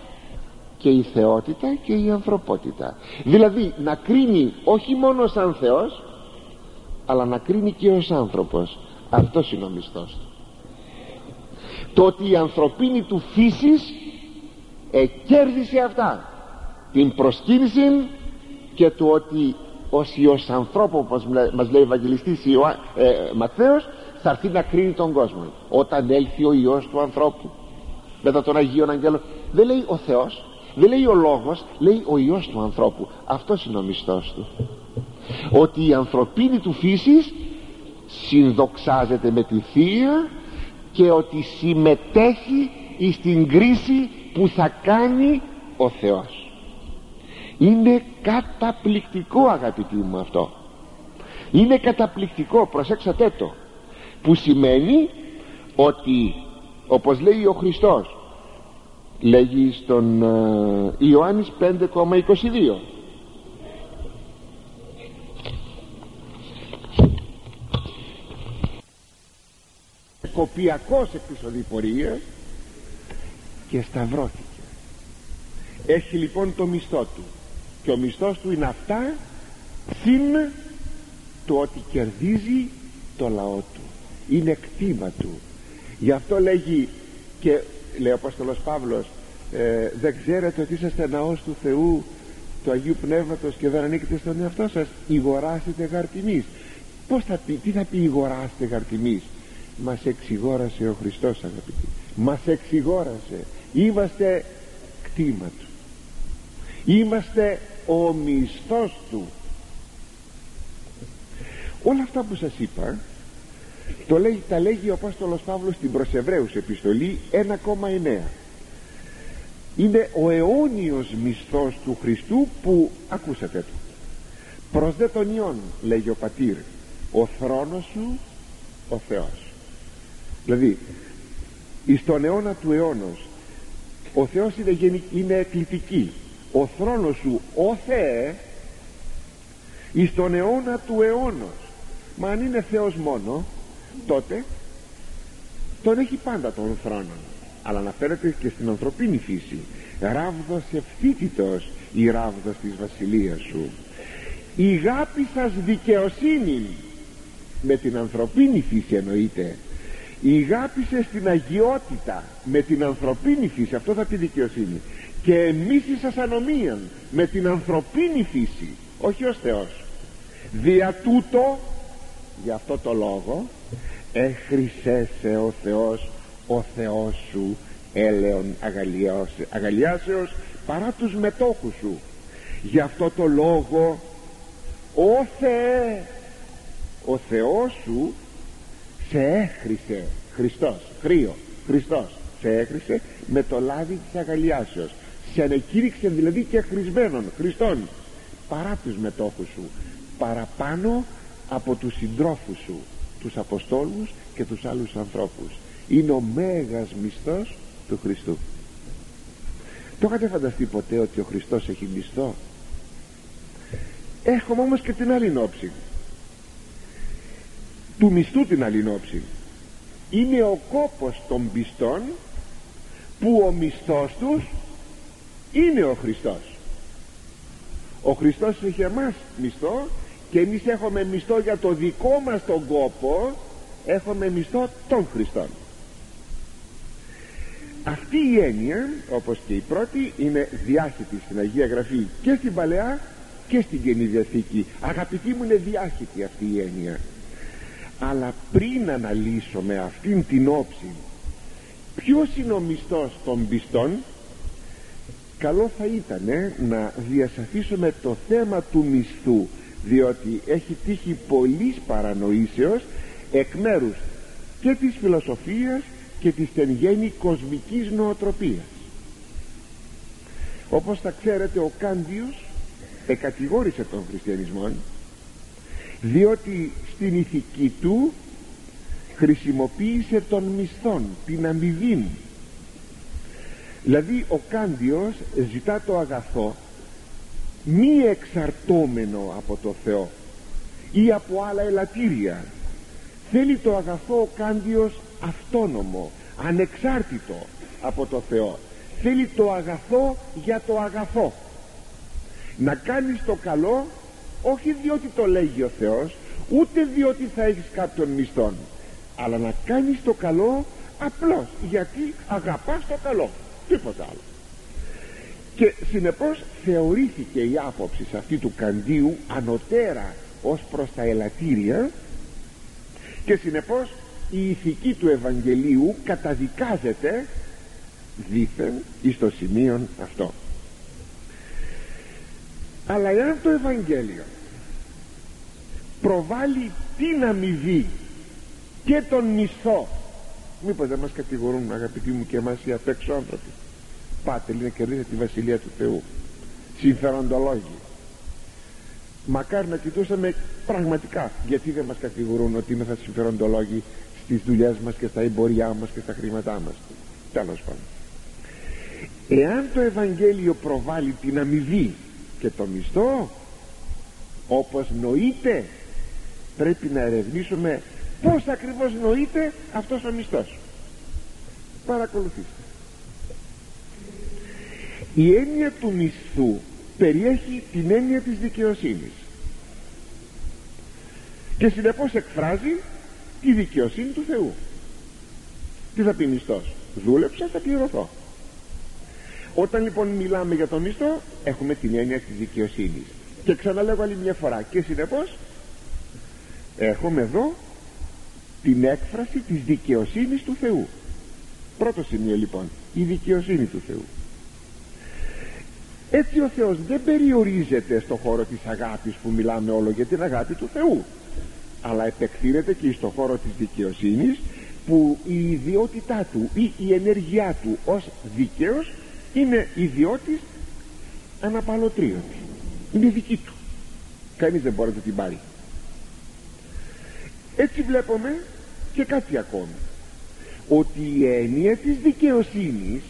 Και η θεότητα και η ανθρωπότητα. Δηλαδή να κρίνει όχι μόνο σαν Θεός αλλά να κρίνει και ως άνθρωπος. Αυτός είναι ο μισθός του. Το ότι η ανθρωπίνη του φύσης εκέρδισε αυτά. Την προσκύνηση και το ότι ως Υιός ανθρώπου όπως μας λέει ο Ευαγγελιστής Ιωά, ε, Ματθαίος θα έρθει να κρίνει τον κόσμο. Όταν έλθει ο Υιός του ανθρώπου. Μετά τον Αγίων Αγγέλων δεν λέει ο Θεός δεν λέει ο Λόγος λέει ο Υιός του ανθρώπου. Αυτός είναι ο μισθός του. Ότι η ανθρωπίνη του φύσης συνδοξάζεται με τη Θεία και ότι συμμετέχει στην κρίση που θα κάνει ο Θεός. Είναι καταπληκτικό αγαπητοί μου αυτό. Είναι καταπληκτικό προσέξατε το που σημαίνει ότι όπως λέει ο Χριστός λέγει στον uh, Ιωάννης 5,22 κοπιακός εκ της οδηπορίας και σταυρώθηκε. Έχει λοιπόν το μισθό του. Και ο μισθός του είναι αυτά συν το ότι κερδίζει το λαό του. Είναι κτήμα του. Γι' αυτό λέγει και λέει ο Απόστολος Παύλος ε, δεν ξέρετε ότι είσαστε ναός του Θεού του Αγίου Πνεύματος και δεν ανήκετε στον εαυτό σας. Ηγοράσετε γαρτιμής πως θα πει, τι θα πει ηγοράσετε γαρτιμής μας εξηγόρασε ο Χριστός αγαπητοί. Μας εξηγόρασε. Είμαστε κτήμα του. Είμαστε ο μισθός του. Όλα αυτά που σας είπα το λέει, τα λέγει ο Απόστολος Παύλος στην προς Εβραίους επιστολή 1,9 είναι ο αιώνιος μισθός του Χριστού που ακούσατε του προς δε τον Υιόν λέγει ο Πατήρ ο θρόνος σου ο Θεός δηλαδή εις τον αιώνα του αιώνος ο Θεός είναι, γενι... είναι εκλητική ο θρόνος σου ο Θεέ εις τον αιώνα του αιώνος. Μα αν είναι Θεός μόνο τότε τον έχει πάντα τον θρόνο αλλά αναφέρεται και στην ανθρωπίνη φύση. Ράβδος ευθύτητος η ράβδος της βασιλείας σου. Η γάπη σας δικαιοσύνη με την ανθρωπίνη φύση εννοείται. Η γάπησε στην αγιότητα με την ανθρωπίνη φύση αυτό θα πει δικαιοσύνη. Και εμείς σας ανομίαν με την ανθρωπίνη φύση όχι ως Θεός. Δια τούτο για αυτό το λόγο έχρισέσαι ο Θεός ο Θεός σου έλεον αγαλιάσεως παρά τους μετόχους σου. Γι' αυτό το λόγο ο Θεέ ο Θεός σου σε έχρισε Χριστός χρύο Χριστός σε έχρισε με το λάδι της αγαλιάσεως. Σε ανεκήρυξε δηλαδή και χρησμένων Χριστών παρά τους μετόχους σου παραπάνω από τους συντρόφους σου τους Αποστόλους και τους άλλους ανθρώπους είναι ο μέγας μισθός του Χριστού. Το είχατε φανταστεί ποτέ ότι ο Χριστός έχει μισθό; Έχουμε όμως και την άλλη όψη. Του μισθού την άλλη όψη. Είναι ο κόπος των πιστών που ο μισθός τους είναι ο Χριστός. Ο Χριστός έχει εμάς μισθό και εμείς έχουμε μισθό για το δικό μας τον κόπο έχουμε μισθό των Χριστών αυτή η έννοια όπως και η πρώτη είναι διάχυτη στην Αγία Γραφή και στην Παλαιά και στην Καινή Διαθήκη. Αγαπητοί μου είναι διάχυτη αυτή η έννοια. Αλλά πριν αναλύσουμε αυτήν την όψη ποιος είναι ο μισθός των πιστών καλό θα ήταν να διασαφίσουμε το θέμα του μισθού διότι έχει τύχει πολλής παρανοήσεως εκ μέρους και της φιλοσοφίας και της εν γέννη κοσμικής νοοτροπίας. Όπως θα ξέρετε ο Κάντιος εκατηγόρησε τον χριστιανισμό διότι στην ηθική του χρησιμοποίησε τον μισθόν την αμοιβή. Δηλαδή ο Κάντιος ζητά το αγαθό μη εξαρτώμενο από το Θεό ή από άλλα ελαττήρια. Θέλει το αγαθό ο Κάντιος αυτόνομο ανεξάρτητο από το Θεό. Θέλει το αγαθό για το αγαθό. Να κάνεις το καλό όχι διότι το λέγει ο Θεός ούτε διότι θα έχεις κάποιον μισθόν αλλά να κάνεις το καλό απλώς γιατί αγαπάς το καλό τίποτα άλλο. Και συνεπώς θεωρήθηκε η άποψη αυτή του Καντίου ανωτέρα ως προς τα ελαττήρια και συνεπώς η ηθική του Ευαγγελίου καταδικάζεται δήθεν εις το σημείο αυτό. Αλλά εάν το Ευαγγέλιο προβάλλει την αμοιβή και τον μισθό μήπως δεν μας κατηγορούν αγαπητοί μου και εμάς οι απ' έξω άνθρωποι. Πάτε λέει να κερδίσετε τη Βασιλεία του Θεού. Συμφεροντολόγοι. Μακάρι να κοιτούσαμε πραγματικά γιατί δεν μας κατηγορούν ότι είμαστε συμφεροντολόγοι στις δουλειές μας και στα εμποριά μας και στα χρήματά μας. Τέλος πάντων. Εάν το Ευαγγέλιο προβάλλει την αμοιβή και το μισθό όπως νοείται πρέπει να ερευνήσουμε πως ακριβώς νοείται αυτός ο μισθός. Παρακολουθήστε. Η έννοια του μισθού περιέχει την έννοια της δικαιοσύνης. Και συνεπώς εκφράζει τη δικαιοσύνη του Θεού. Τι θα πει μισθός; Δούλεψα θα πληρωθώ. Όταν λοιπόν μιλάμε για τον μισθό έχουμε την έννοια της δικαιοσύνης. Και ξαναλέγω άλλη μια φορά. Και συνεπώς έχουμε εδώ την έκφραση της δικαιοσύνης του Θεού. Πρώτο σημείο λοιπόν η δικαιοσύνη του Θεού. Έτσι ο Θεός δεν περιορίζεται στο χώρο της αγάπης που μιλάμε όλο για την αγάπη του Θεού αλλά επεκτείνεται και στο χώρο της δικαιοσύνης που η ιδιότητά του ή η ενέργειά του ως δίκαιος είναι ιδιώτης αναπαλωτρίωτης. Είναι δική του. Κανείς δεν μπορεί να την πάρει. Έτσι βλέπουμε και κάτι ακόμη. Ότι η έννοια της δικαιοσύνης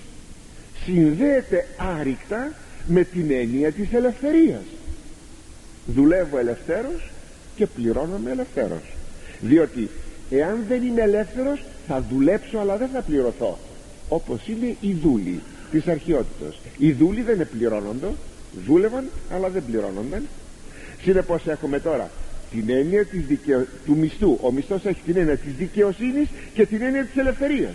συνδέεται άρρηκτα με την έννοια της ελευθερίας. Δουλεύω ελευθέρος και πληρώνομαι ελευθέρος διότι εάν δεν είμαι ελεύθερος θα δουλέψω αλλά δεν θα πληρωθώ. Όπως είναι οι δούλοι της αρχαιότητας. Οι δούλοι δεν πληρώνονται δούλευαν αλλά δεν πληρώνονταν. Συνεπώς έχουμε τώρα την έννοια της δικαιο... του μισθού. Ο μισθός έχει την έννοια της δικαιοσύνης και την έννοια της ελευθερίας.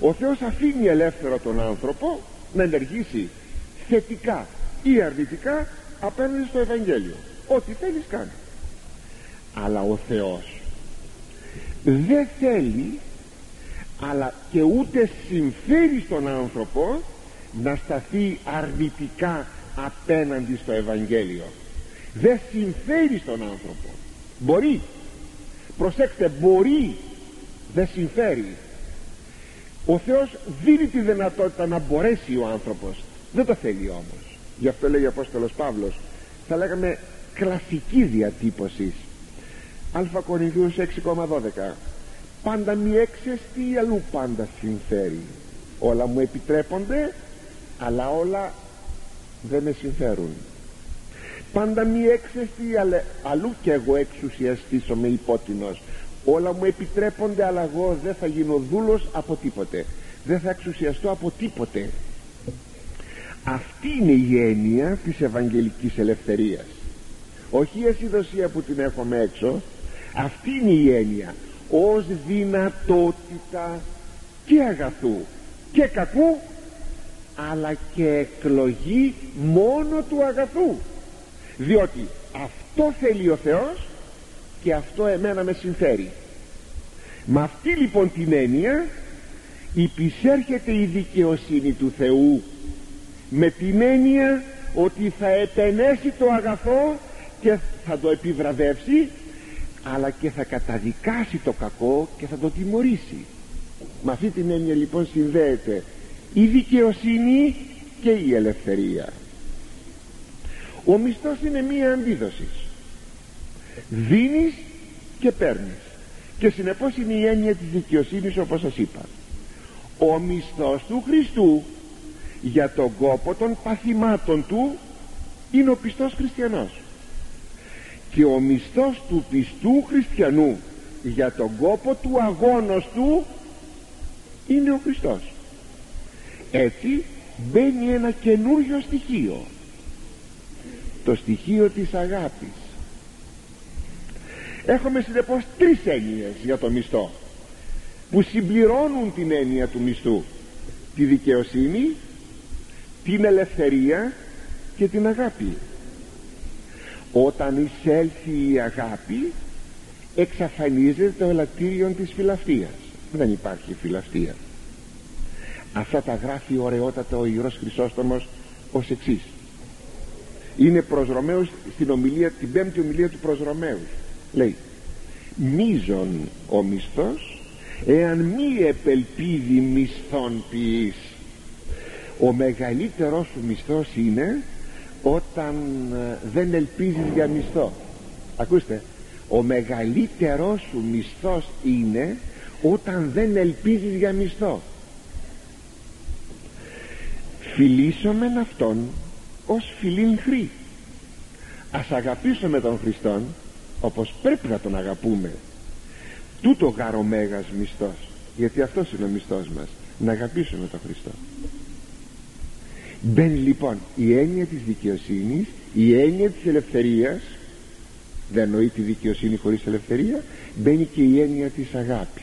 Ο Θεός αφήνει ελεύθερο τον άνθρωπο να ενεργήσει θετικά ή αρνητικά απέναντι στο Ευαγγέλιο ό,τι θέλεις κάνει αλλά ο Θεός δεν θέλει αλλά και ούτε συμφέρει στον άνθρωπο να σταθεί αρνητικά απέναντι στο Ευαγγέλιο. Δεν συμφέρει στον άνθρωπο. Μπορεί. Προσέξτε μπορεί δεν συμφέρει. Ο Θεός δίνει τη δυνατότητα να μπορέσει ο άνθρωπος. Δεν το θέλει όμως. Γι' αυτό λέει ο Απόστολος Παύλος θα λέγαμε κλασική διατύπωση. Α Κορινθίους 6,12 πάντα μη έξεστη αλλού πάντα συμφέρει. Όλα μου επιτρέπονται αλλά όλα δεν με συμφέρουν. Πάντα μη έξεστη αλλού και εγώ εξουσιαστήσω με υπότινος. Όλα μου επιτρέπονται αλλά εγώ δεν θα γίνω δούλος από τίποτε. Δεν θα εξουσιαστώ από τίποτε. Αυτή είναι η έννοια της Ευαγγελικής Ελευθερίας όχι η αισθησία που την έχουμε έξω. Αυτή είναι η έννοια. Ως δυνατότητα και αγαθού και κακού αλλά και εκλογή μόνο του αγαθού. Διότι αυτό θέλει ο Θεός και αυτό εμένα με συμφέρει. Με αυτή λοιπόν την έννοια υπησέρχεται η δικαιοσύνη του Θεού με την έννοια ότι θα επενέσει το αγαθό και θα το επιβραβεύσει αλλά και θα καταδικάσει το κακό και θα το τιμωρήσει. Με αυτή την έννοια λοιπόν συνδέεται η δικαιοσύνη και η ελευθερία. Ο μισθός είναι μία αντίδοση δίνεις και παίρνεις. Και συνεπώς είναι η έννοια της δικαιοσύνης όπως σας είπα. Ο μισθός του Χριστού για τον κόπο των παθημάτων του είναι ο πιστός χριστιανός και ο μισθός του πιστού χριστιανού για τον κόπο του αγώνος του είναι ο Χριστός. Έτσι μπαίνει ένα καινούριο στοιχείο το στοιχείο της αγάπης. Έχουμε συνεπώς τρεις έννοιες για το μισθό που συμπληρώνουν την έννοια του μισθού. Τη δικαιοσύνη την ελευθερία και την αγάπη όταν εισέλθει η αγάπη εξαφανίζεται το ελαττήριο της φιλαυτίας δεν υπάρχει φιλαυτία αυτά τα γράφει ωραιότατα ο Ιερός Χρυσόστομος ως εξής. Είναι προς Ρωμαίους στην ομιλία, την πέμπτη ομιλία του προς Ρωμαίους λέει μίζον ο μισθός εάν μη επελπίδη μισθόν ποιείς ο μεγαλύτερος σου μισθός είναι όταν ε, δεν ελπίζεις για μισθό. Ακούστε ο μεγαλύτερος σου μισθός είναι όταν δεν ελπίζεις για μισθό. Φιλήσομεν αυτόν ως φιλήν χρή. Ας αγαπήσουμε τον Χριστόν όπως πρέπει να τον αγαπούμε. Τούτο γάρο μέγας μισθός γιατί αυτός είναι ο μισθός μας να αγαπήσουμε τον Χριστό μπαίνει λοιπόν η έννοια της δικαιοσύνης η έννοια της ελευθερίας δεν νοεί τη δικαιοσύνη χωρίς ελευθερία μπαίνει και η έννοια της αγάπης.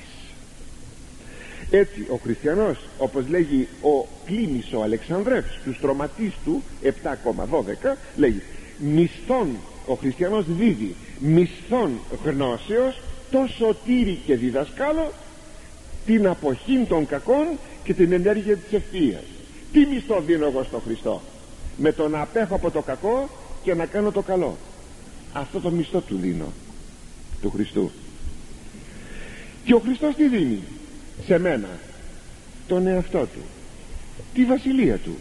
Έτσι ο χριστιανός όπως λέγει ο Κλήμης ο Αλεξανδρεύς του στρωματής του 7,12 λέγει μισθών ο χριστιανός δίδει μισθών γνώσεως το σωτήρι και διδασκάλο την αποχή των κακών και την ενέργεια της ευθείας τι μισθό δίνω εγώ στο Χριστό. Με το να απέχω από το κακό και να κάνω το καλό. Αυτό το μισθό του δίνω του Χριστού. Και ο Χριστός τι δίνει σε μένα; Τον εαυτό του. Τη βασιλεία του.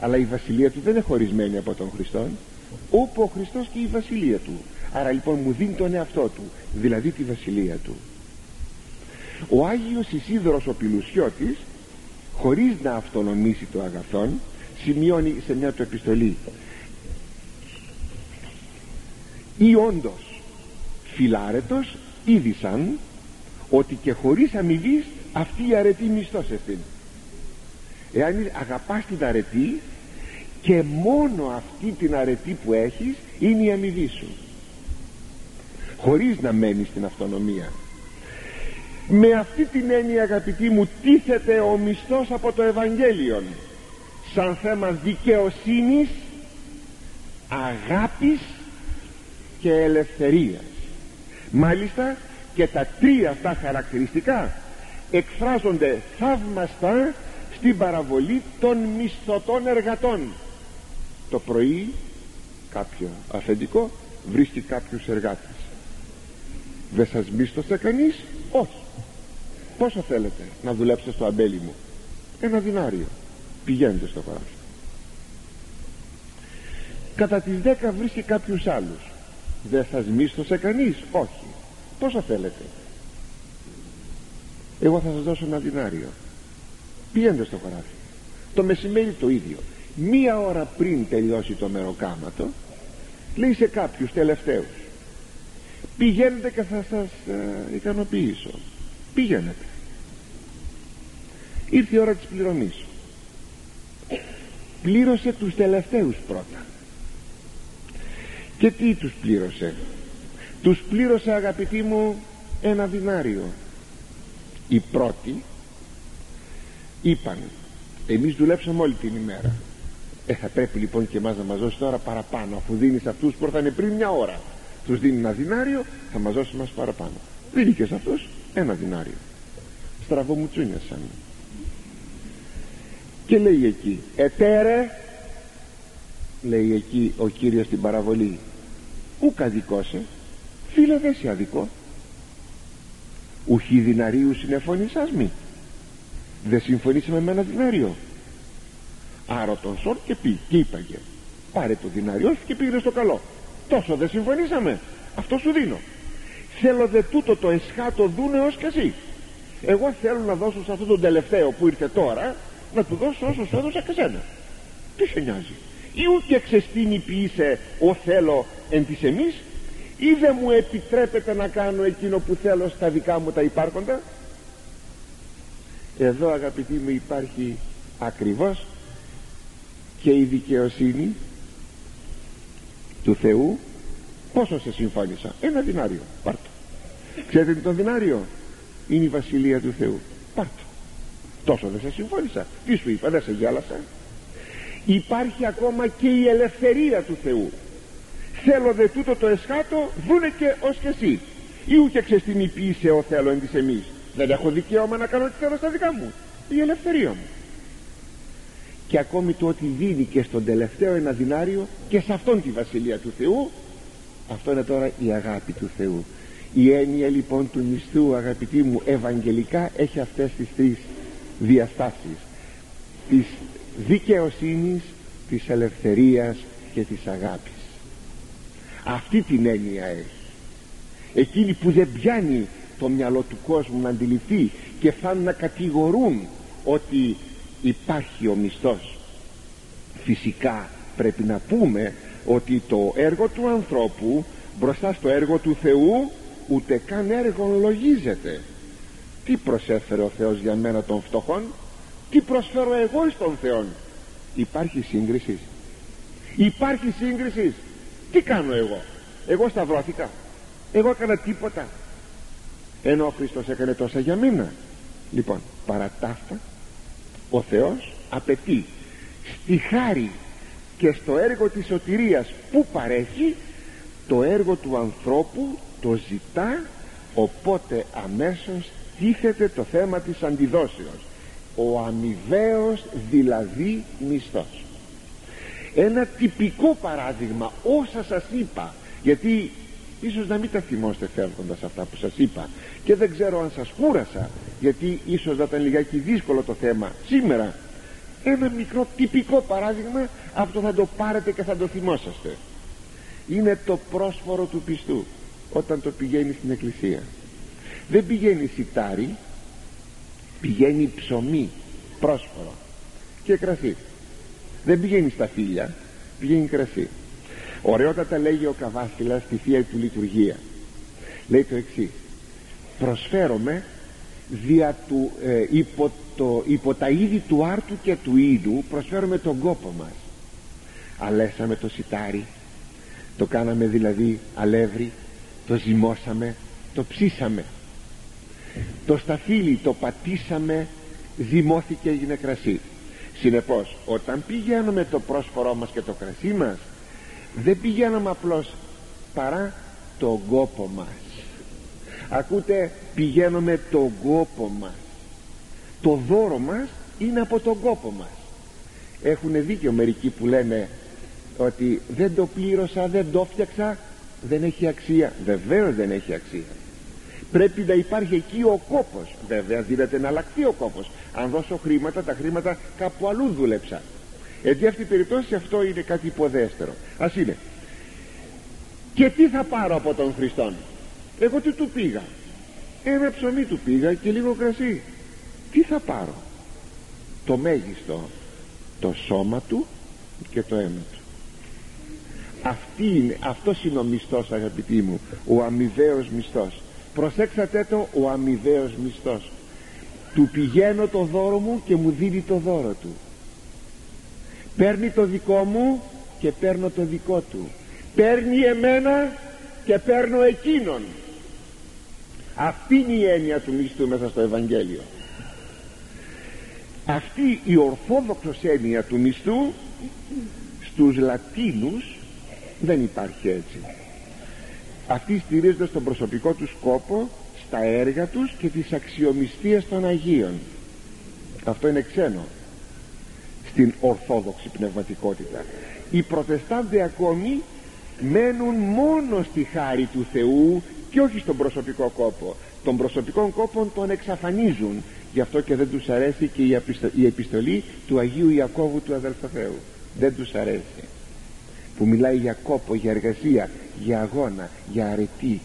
Αλλά η βασιλεία του δεν είναι χωρισμένη από τον Χριστό. Όπου ο Χριστός και η βασιλεία του. Άρα λοιπόν μου δίνει τον εαυτό του δηλαδή τη βασιλεία του. Ο Άγιος Ισίδωρος ο Πιλουσιώτης χωρίς να αυτονομήσει το αγαθόν σημειώνει σε μια του επιστολή. Ή όντως φιλάρετος είδησαν ότι και χωρίς αμοιβής αυτή η αρετή μισθός ευθύνη εάν αγαπάς την αρετή και μόνο αυτή την αρετή που έχεις είναι η αμοιβή σου. Χωρίς να μένεις στην αυτονομία με αυτή την έννοια αγαπητοί μου τίθεται ο μισθός από το Ευαγγέλιο σαν θέμα δικαιοσύνης αγάπης και ελευθερίας. Μάλιστα και τα τρία αυτά χαρακτηριστικά εκφράζονται θαυμαστά στην παραβολή των μισθωτών εργατών. Το πρωί κάποιο αφεντικό βρίσκει κάποιους εργάτες. Δεν σας μίσθωσε κανείς; Όχι πόσο θέλετε να δουλέψετε στο αμπέλι μου; Ένα δινάριο. Πηγαίνετε στο χωράφι. Κατά τις δέκα βρίσκει κάποιους άλλους. Δεν σας μίσθωσε κανείς. Όχι. Πόσο θέλετε; Εγώ θα σας δώσω ένα δινάριο. Πηγαίνετε στο χωράφι. Το μεσημέρι το ίδιο. Μία ώρα πριν τελειώσει το μεροκάματο λέει σε κάποιους τελευταίους. Πηγαίνετε και θα σας ε, ικανοποιήσω πηγαίνετε ήρθε η ώρα της πληρωμής. Πλήρωσε τους τελευταίους πρώτα. Και τι τους πλήρωσε; Τους πλήρωσε αγαπητοί μου ένα δινάριο. Οι πρώτοι είπαν εμείς δουλέψαμε όλη την ημέρα ε, θα πρέπει λοιπόν και εμάς να μας δώσει τώρα παραπάνω. Αφού δίνεις αυτούς που ήρθαν πριν μια ώρα τους δίνει ένα δινάριο θα μας δώσει μας παραπάνω. Δίνει και σε αυτούς ένα δινάριο. Στραβό μου τσούνιασαν. Και λέει εκεί ετέρε λέει εκεί ο Κύριος στην παραβολή ουκ αδικώσε φίλε δεν σε αδικό. Ουχή διναρίου συνεφωνήσας μη. Δεν συμφωνήσαμε με ένα δινάριο. Άρα τον σορ και πει και είπαγε πάρε το δινάριό σου και πήγαινε στο καλό. Τόσο δεν συμφωνήσαμε. Αυτό σου δίνω θέλω δε τούτο το εσχάτο ως και εσύ εγώ θέλω να δώσω σε αυτόν τον τελευταίο που ήρθε τώρα να του δώσω όσο σου έδωσα και σένα τι σε νοιάζει. Ή ούτε ξεστήνει ποιήσε ο θέλω εν της εμείς ή δεν μου επιτρέπετε να κάνω εκείνο που θέλω στα δικά μου τα υπάρχοντα; Εδώ αγαπητοί μου υπάρχει ακριβώς και η δικαιοσύνη του Θεού πόσο σε συμφώνησα; Ένα δινάριο. Πάρτο. Ξέρετε τι το δινάριο; Είναι η βασιλεία του Θεού. Πάρτο. Τόσο δεν σε συμφώνησα. Τι σου είπα δεν σε γέλασα; Υπάρχει ακόμα και η ελευθερία του Θεού. Θέλω δε τούτο το εσχάτω δούνε και ως και εσύ. Ή ούτε ξεστηνιποίησε ο θέλω εν της εμείς. Δεν έχω δικαίωμα να κάνω τι θέλω στα δικά μου. Η ελευθερία μου. Και ακόμη το ότι δίνει και στον τελευταίο ένα δινάριο και σε αυτόν τη βασιλεία του Θεού αυτό είναι τώρα η αγάπη του Θεού. Η έννοια λοιπόν του μισθού αγαπητοί μου ευαγγελικά έχει αυτές τις τρεις διαστάσεις. Της δικαιοσύνης της ελευθερίας και της αγάπης. Αυτή την έννοια έχει. Εκείνη που δεν πιάνει το μυαλό του κόσμου να αντιληφθεί και θα να κατηγορούν ότι υπάρχει ο μισθός. Φυσικά πρέπει να πούμε ότι το έργο του ανθρώπου μπροστά στο έργο του Θεού ούτε καν έργο λογίζεται. Τι προσέφερε ο Θεός για μένα των φτωχών; Τι προσφέρω εγώ στον Θεό υπάρχει σύγκριση. Υπάρχει σύγκριση. Τι κάνω εγώ; Εγώ σταυρώθηκα. Εγώ έκανα τίποτα. Ενώ ο Χριστός έκανε τόσα για μένα. Λοιπόν παρά ο Θεός απαιτεί στη χάρη και στο έργο της σωτηρίας που παρέχει το έργο του ανθρώπου το ζητά οπότε αμέσως τίθεται το θέμα της αντιδόσεως. Ο αμοιβαίος δηλαδή μισθός. Ένα τυπικό παράδειγμα όσα σας είπα γιατί ίσως να μην τα θυμόστε φέρνοντας αυτά που σας είπα και δεν ξέρω αν σας κούρασα γιατί ίσως να ήταν λιγάκι δύσκολο το θέμα σήμερα ένα μικρό τυπικό παράδειγμα αυτό θα το πάρετε και θα το θυμόσαστε. Είναι το πρόσφορο του πιστού όταν το πηγαίνει στην εκκλησία. Δεν πηγαίνει σιτάρι πηγαίνει ψωμί πρόσφορο και κρασί. Δεν πηγαίνει στα φίλια πηγαίνει κρασί. Ωραιότατα λέγει ο Καβάσιλας στη Θεία του Λειτουργία. Λέει το εξής. προσφέρομαι δια του, ε, υπό, το, υπό τα είδη του άρτου και του είδου προσφέρουμε τον κόπο μας. Αλέσαμε το σιτάρι το κάναμε δηλαδή αλεύρι το ζυμώσαμε το ψήσαμε. Το σταφύλι το πατήσαμε δημόθηκε έγινε κρασί συνεπώς όταν πηγαίνουμε το πρόσφορό μας και το κρασί μας δεν πηγαίνουμε απλώς παρά τον κόπο μας ακούτε πηγαίνουμε τον κόπο μας. Το δώρο μας είναι από τον κόπο μας. Έχουν δίκιο μερικοί που λένε ότι δεν το πλήρωσα, δεν το φτιάξα δεν έχει αξία βεβαίως δεν έχει αξία. Πρέπει να υπάρχει εκεί ο κόπος. Βέβαια δίνεται να αλλάξει ο κόπος. Αν δώσω χρήματα τα χρήματα κάπου αλλού δούλεψα. Έτσι αυτή η περίπτωση αυτό είναι κάτι υποδέστερο. Ας είναι. Και τι θα πάρω από τον Χριστόν; Εγώ τι του πήγα. Ένα ψωμί του πήγα και λίγο κρασί. Τι θα πάρω; Το μέγιστο το σώμα του και το αίμα του. Αυτή είναι, αυτός είναι ο μισθός αγαπητοί μου ο αμοιβαίος μισθός. Προσέξατε το ο αμοιβαίος μισθός. Του πηγαίνω το δώρο μου και μου δίνει το δώρο του. Παίρνει το δικό μου και παίρνω το δικό του. Παίρνει εμένα και παίρνω εκείνον αυτή είναι η έννοια του μισθού μέσα στο Ευαγγέλιο. Αυτή η ορθόδοξος έννοια του μισθού στους Λατίνους δεν υπάρχει έτσι. Αυτοί στηρίζονται στον προσωπικό τους κόπο στα έργα τους και τις αξιομιστίες των Αγίων. Αυτό είναι ξένο στην ορθόδοξη πνευματικότητα. Οι προτεστάντες ακόμη μένουν μόνο στη χάρη του Θεού και όχι στον προσωπικό κόπο. Τον προσωπικό κόπο τον εξαφανίζουν. Γι' αυτό και δεν τους αρέσει και η επιστολή του Αγίου Ιακώβου του Αδελφοθέου. Δεν τους αρέσει. Που μιλάει για κόπο, για εργασία για αγώνα, για αρετή.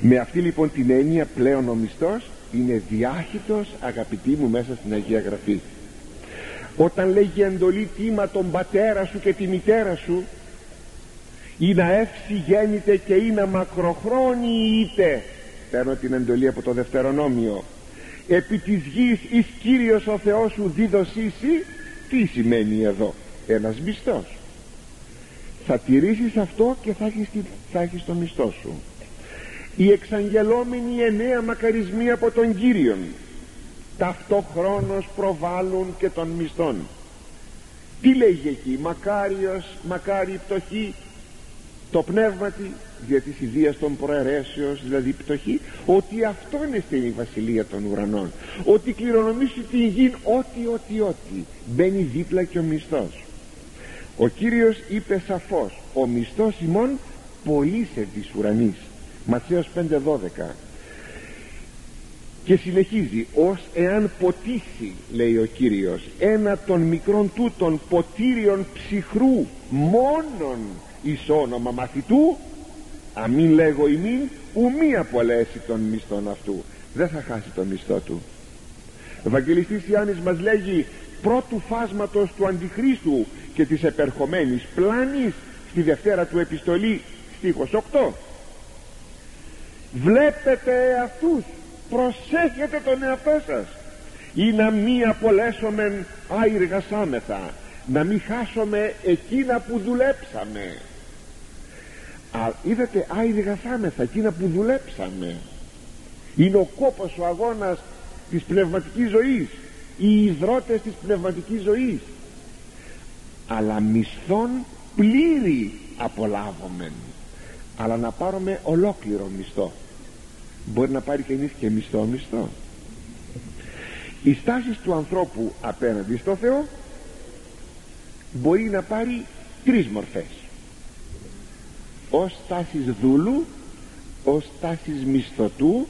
Με αυτή λοιπόν την έννοια πλέον ο μισθός είναι διάχυτος αγαπητοί μου μέσα στην Αγία Γραφή. Όταν λέγει εντολή τίμα τον πατέρα σου και τη μητέρα σου ή να εύση γέννηται και ή να μακροχρόνι είτε. Παίρνω την εντολή από το δευτερονόμιο. Επί της γης εις Κύριος ο Θεός σου δίδωσήσει τι σημαίνει εδώ ένας μισθός. Θα τηρήσεις αυτό και θα έχεις, θα έχεις το μισθό σου. Οι εξαγγελόμενοι εννέα μακαρισμοί από τον Κύριον ταυτόχρονος προβάλλουν και των μισθών τι λέγει εκεί μακάριος μακάρι πτωχή το πνεύματι δια της ιδείας των προαιρέσεως δηλαδή πτωχή ότι αυτό είναι στην βασιλεία των ουρανών. Ότι κληρονομήσει την γη ό,τι ό,τι ό,τι. Μπαίνει δίπλα και ο μισθός. Ο Κύριος είπε σαφώς ο μισθός ημών σε της ουρανής Ματθαίος 5.12 και συνεχίζει ως εάν ποτίσει λέει ο Κύριος ένα των μικρών τούτων ποτήριων ψυχρού μόνον εις όνομα μαθητού αμήν λέγω ημίν ουμή απολέσει τον μισθόν αυτού. Δεν θα χάσει τον μισθό του. Ο Ευαγγελιστής Ιάννης μας λέγει πρώτου φάσματος του Αντιχρίστου και της επερχομένης πλάνης στη Δευτέρα του Επιστολή στίχος 8 βλέπετε αυτούς προσέχετε τον εαυτό σας. Ή να μη απολέσομεν άιργασάμεθα να μην χάσουμε εκείνα που δουλέψαμε Α, είδατε άιργασάμεθα εκείνα που δουλέψαμε. Είναι ο κόπος ο αγώνας της πνευματικής ζωής. Οι υδρότες της πνευματικής ζωής. Αλλά μισθών πλήρη απολάβομεν. Αλλά να πάρουμε ολόκληρο μισθό. Μπορεί να πάρει κανείς και μισθό μισθό. Οι στάσεις του ανθρώπου απέναντι στο Θεό μπορεί να πάρει τρεις μορφές ως στάσεις δούλου ως στάσεις μισθωτού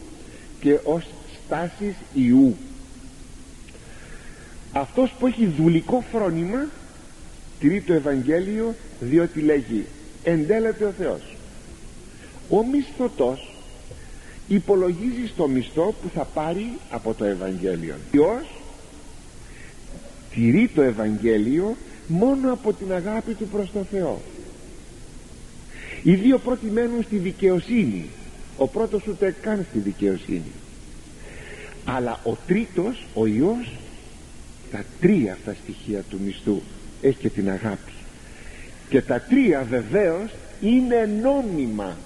και ως στάσεις ιού. Αυτός που έχει δουλικό φρόνημα τηρεί το Ευαγγέλιο διότι λέγει εντέλεται ο Θεός ο μισθωτός υπολογίζει στο μισθό που θα πάρει από το Ευαγγέλιο. Ποιος τηρεί το Ευαγγέλιο μόνο από την αγάπη του προς το Θεό οι δύο πρώτοι μένουν στη δικαιοσύνη. Ο πρώτος ούτε καν στη δικαιοσύνη. Αλλά ο τρίτος ο Υιός τα τρία αυτά στοιχεία του μισθού έχει και την αγάπη. Και τα τρία βεβαίως είναι νόμιμα.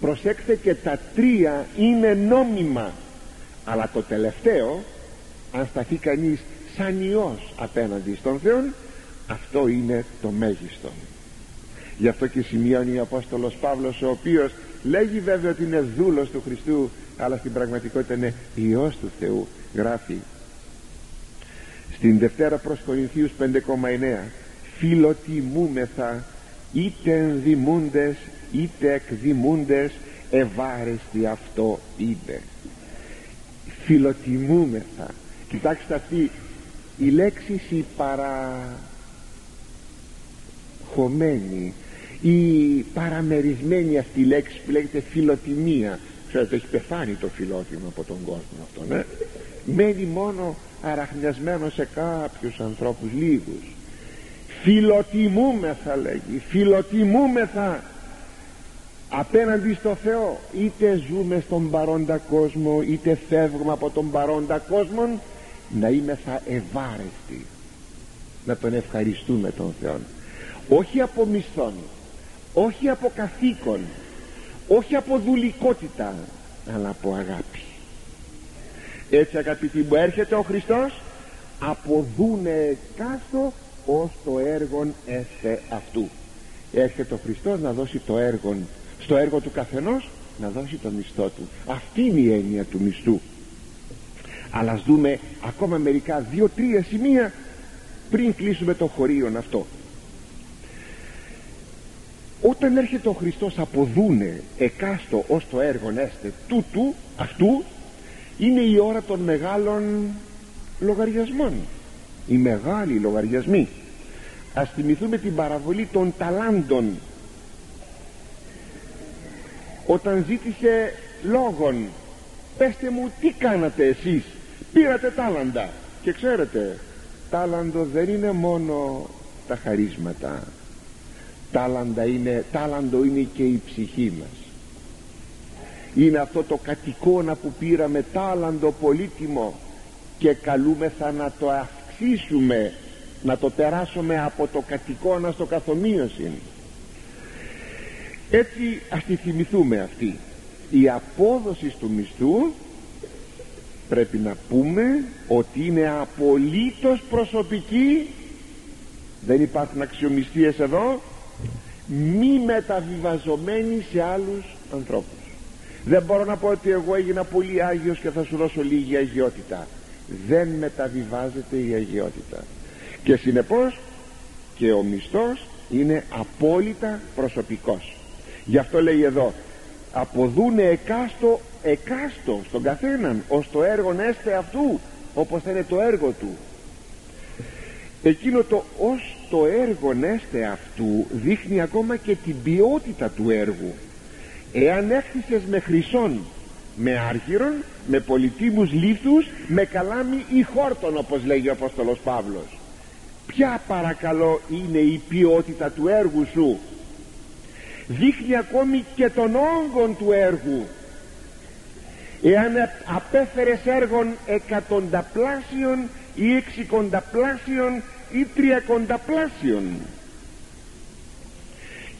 Προσέξτε και τα τρία είναι νόμιμα. Αλλά το τελευταίο αν σταθεί κανείς σαν Υιός απέναντι στον Θεό αυτό είναι το μέγιστο γι' αυτό και σημειώνει ο Απόστολος Παύλος ο οποίος λέγει βέβαια ότι είναι δούλος του Χριστού αλλά στην πραγματικότητα είναι Υιός του Θεού γράφει. Στην Δευτέρα προς Κορινθίους 5,9 φιλοτιμούμεθα είτε ενδημούντες είτε εκδημούντες ευάρεστη αυτό είπε φιλοτιμούμεθα κοιτάξτε αυτή η λέξη η παραχωμένη η παραμερισμένη αυτή η λέξη που λέγεται φιλοτιμία ξέρετε έχει πεθάνει το φιλότιμο από τον κόσμο αυτό ναι μένει μόνο αραχνιασμένο σε κάποιους ανθρώπους λίγους. Φιλοτιμούμεθα λέγει φιλοτιμούμεθα απέναντι στο Θεό είτε ζούμε στον παρόντα κόσμο είτε φεύγουμε από τον παρόντα κόσμο να είμεθα ευάρεστοι να τον ευχαριστούμε τον Θεό όχι από μισθόν όχι από καθήκον όχι από δουλικότητα αλλά από αγάπη. Έτσι αγαπητοί μου έρχεται ο Χριστός αποδούνε κάστο ως το έργον έστε αυτού. Έρχεται ο Χριστός να δώσει το έργο στο έργο του καθενός να δώσει το μισθό του. Αυτή είναι η έννοια του μισθού. Αλλά ας δούμε ακόμα μερικά δύο-τρία σημεία πριν κλείσουμε το χωρίον αυτό όταν έρχεται ο Χριστός αποδούνε εκάστο ως το έργον έστε τούτου αυτού είναι η ώρα των μεγάλων λογαριασμών. Οι μεγάλοι λογαριασμοί. Ας θυμηθούμε την παραβολή των ταλάντων. Όταν ζήτησε λόγον πέστε μου τι κάνατε εσείς πήρατε τάλαντα και ξέρετε τάλαντο δεν είναι μόνο τα χαρίσματα τάλαντα είναι, τάλαντο είναι και η ψυχή μας. Είναι αυτό το κατοικώνα που πήραμε τάλαντο πολύτιμο και καλούμεθα να το αυξήσουμε να το περάσουμε από το κατοικώνα στο καθομοίωση έτσι ας τη θυμηθούμε αυτή. Η απόδοση του μισθού πρέπει να πούμε ότι είναι απολύτως προσωπική. Δεν υπάρχουν αξιομιστίες εδώ μη μεταβιβαζομένοι σε άλλους ανθρώπους. Δεν μπορώ να πω ότι εγώ έγινα πολύ Άγιος και θα σου δώσω λίγη αγιότητα. Δεν μεταβιβάζεται η αγιότητα. Και συνεπώς και ο μισθός είναι απόλυτα προσωπικός. Γι' αυτό λέει εδώ αποδούνε εκάστο εκάστο στον καθέναν ως το έργο έστε αυτού όπως θα είναι το έργο του εκείνο το ως το έργο έστε αυτού δείχνει ακόμα και την ποιότητα του έργου. Εάν έχθισες με χρυσόν με άργυρον, με πολιτήμους λίθους με καλάμι ή χόρτον όπως λέγει ο Απόστολος Παύλος. Ποια παρακαλώ είναι η ποιότητα του έργου σου; Δείχνει ακόμη και τον όγκον του έργου. Εάν απέφερες έργων εκατονταπλάσιων ή εξικονταπλάσιων ή τριακονταπλάσιων.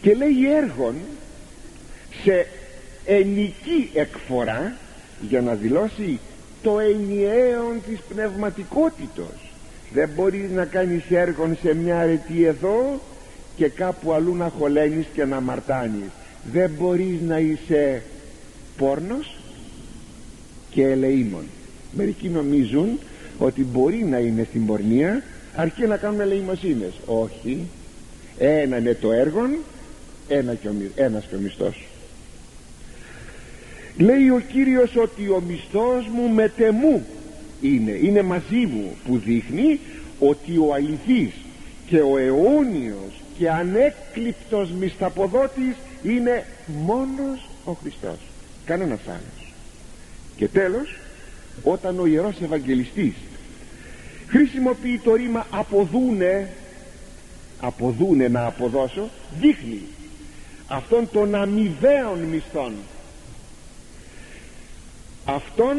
Και λέει έργων σε ενική εκφορά για να δηλώσει το ενιαίο της πνευματικότητος. Δεν μπορείς να κάνεις έργο σε μια αρετή εδώ και κάπου αλλού να χωλένεις και να μαρτάνεις. Δεν μπορείς να είσαι πόρνος και ελεήμων. Μερικοί νομίζουν ότι μπορεί να είναι στην πορνεία αρκεί να κάνουμε ελεημοσύνες όχι. Ένα είναι το έργο ένα και ο, ένας και ο μισθός. Λέει ο Κύριος ότι ο μισθός μου μετεμού είναι. Είναι μαζί μου που δείχνει ότι ο αληθής και ο αιώνιος και ανέκλειπτος μισθαποδότης είναι μόνος ο Χριστός. Κανένας άλλος. Και τέλος όταν ο Ιερός Ευαγγελιστής χρησιμοποιεί το ρήμα αποδούνε αποδούνε να αποδώσω δείχνει αυτόν τον αμοιβαίων μισθών αυτόν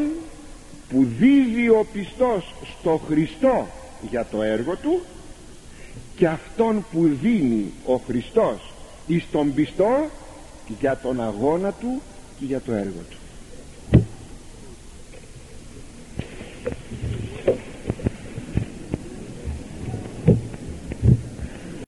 που δίδει ο πιστός στο Χριστό για το έργο του και αυτόν που δίνει ο Χριστός εις τον πιστό για τον αγώνα του και για το έργο του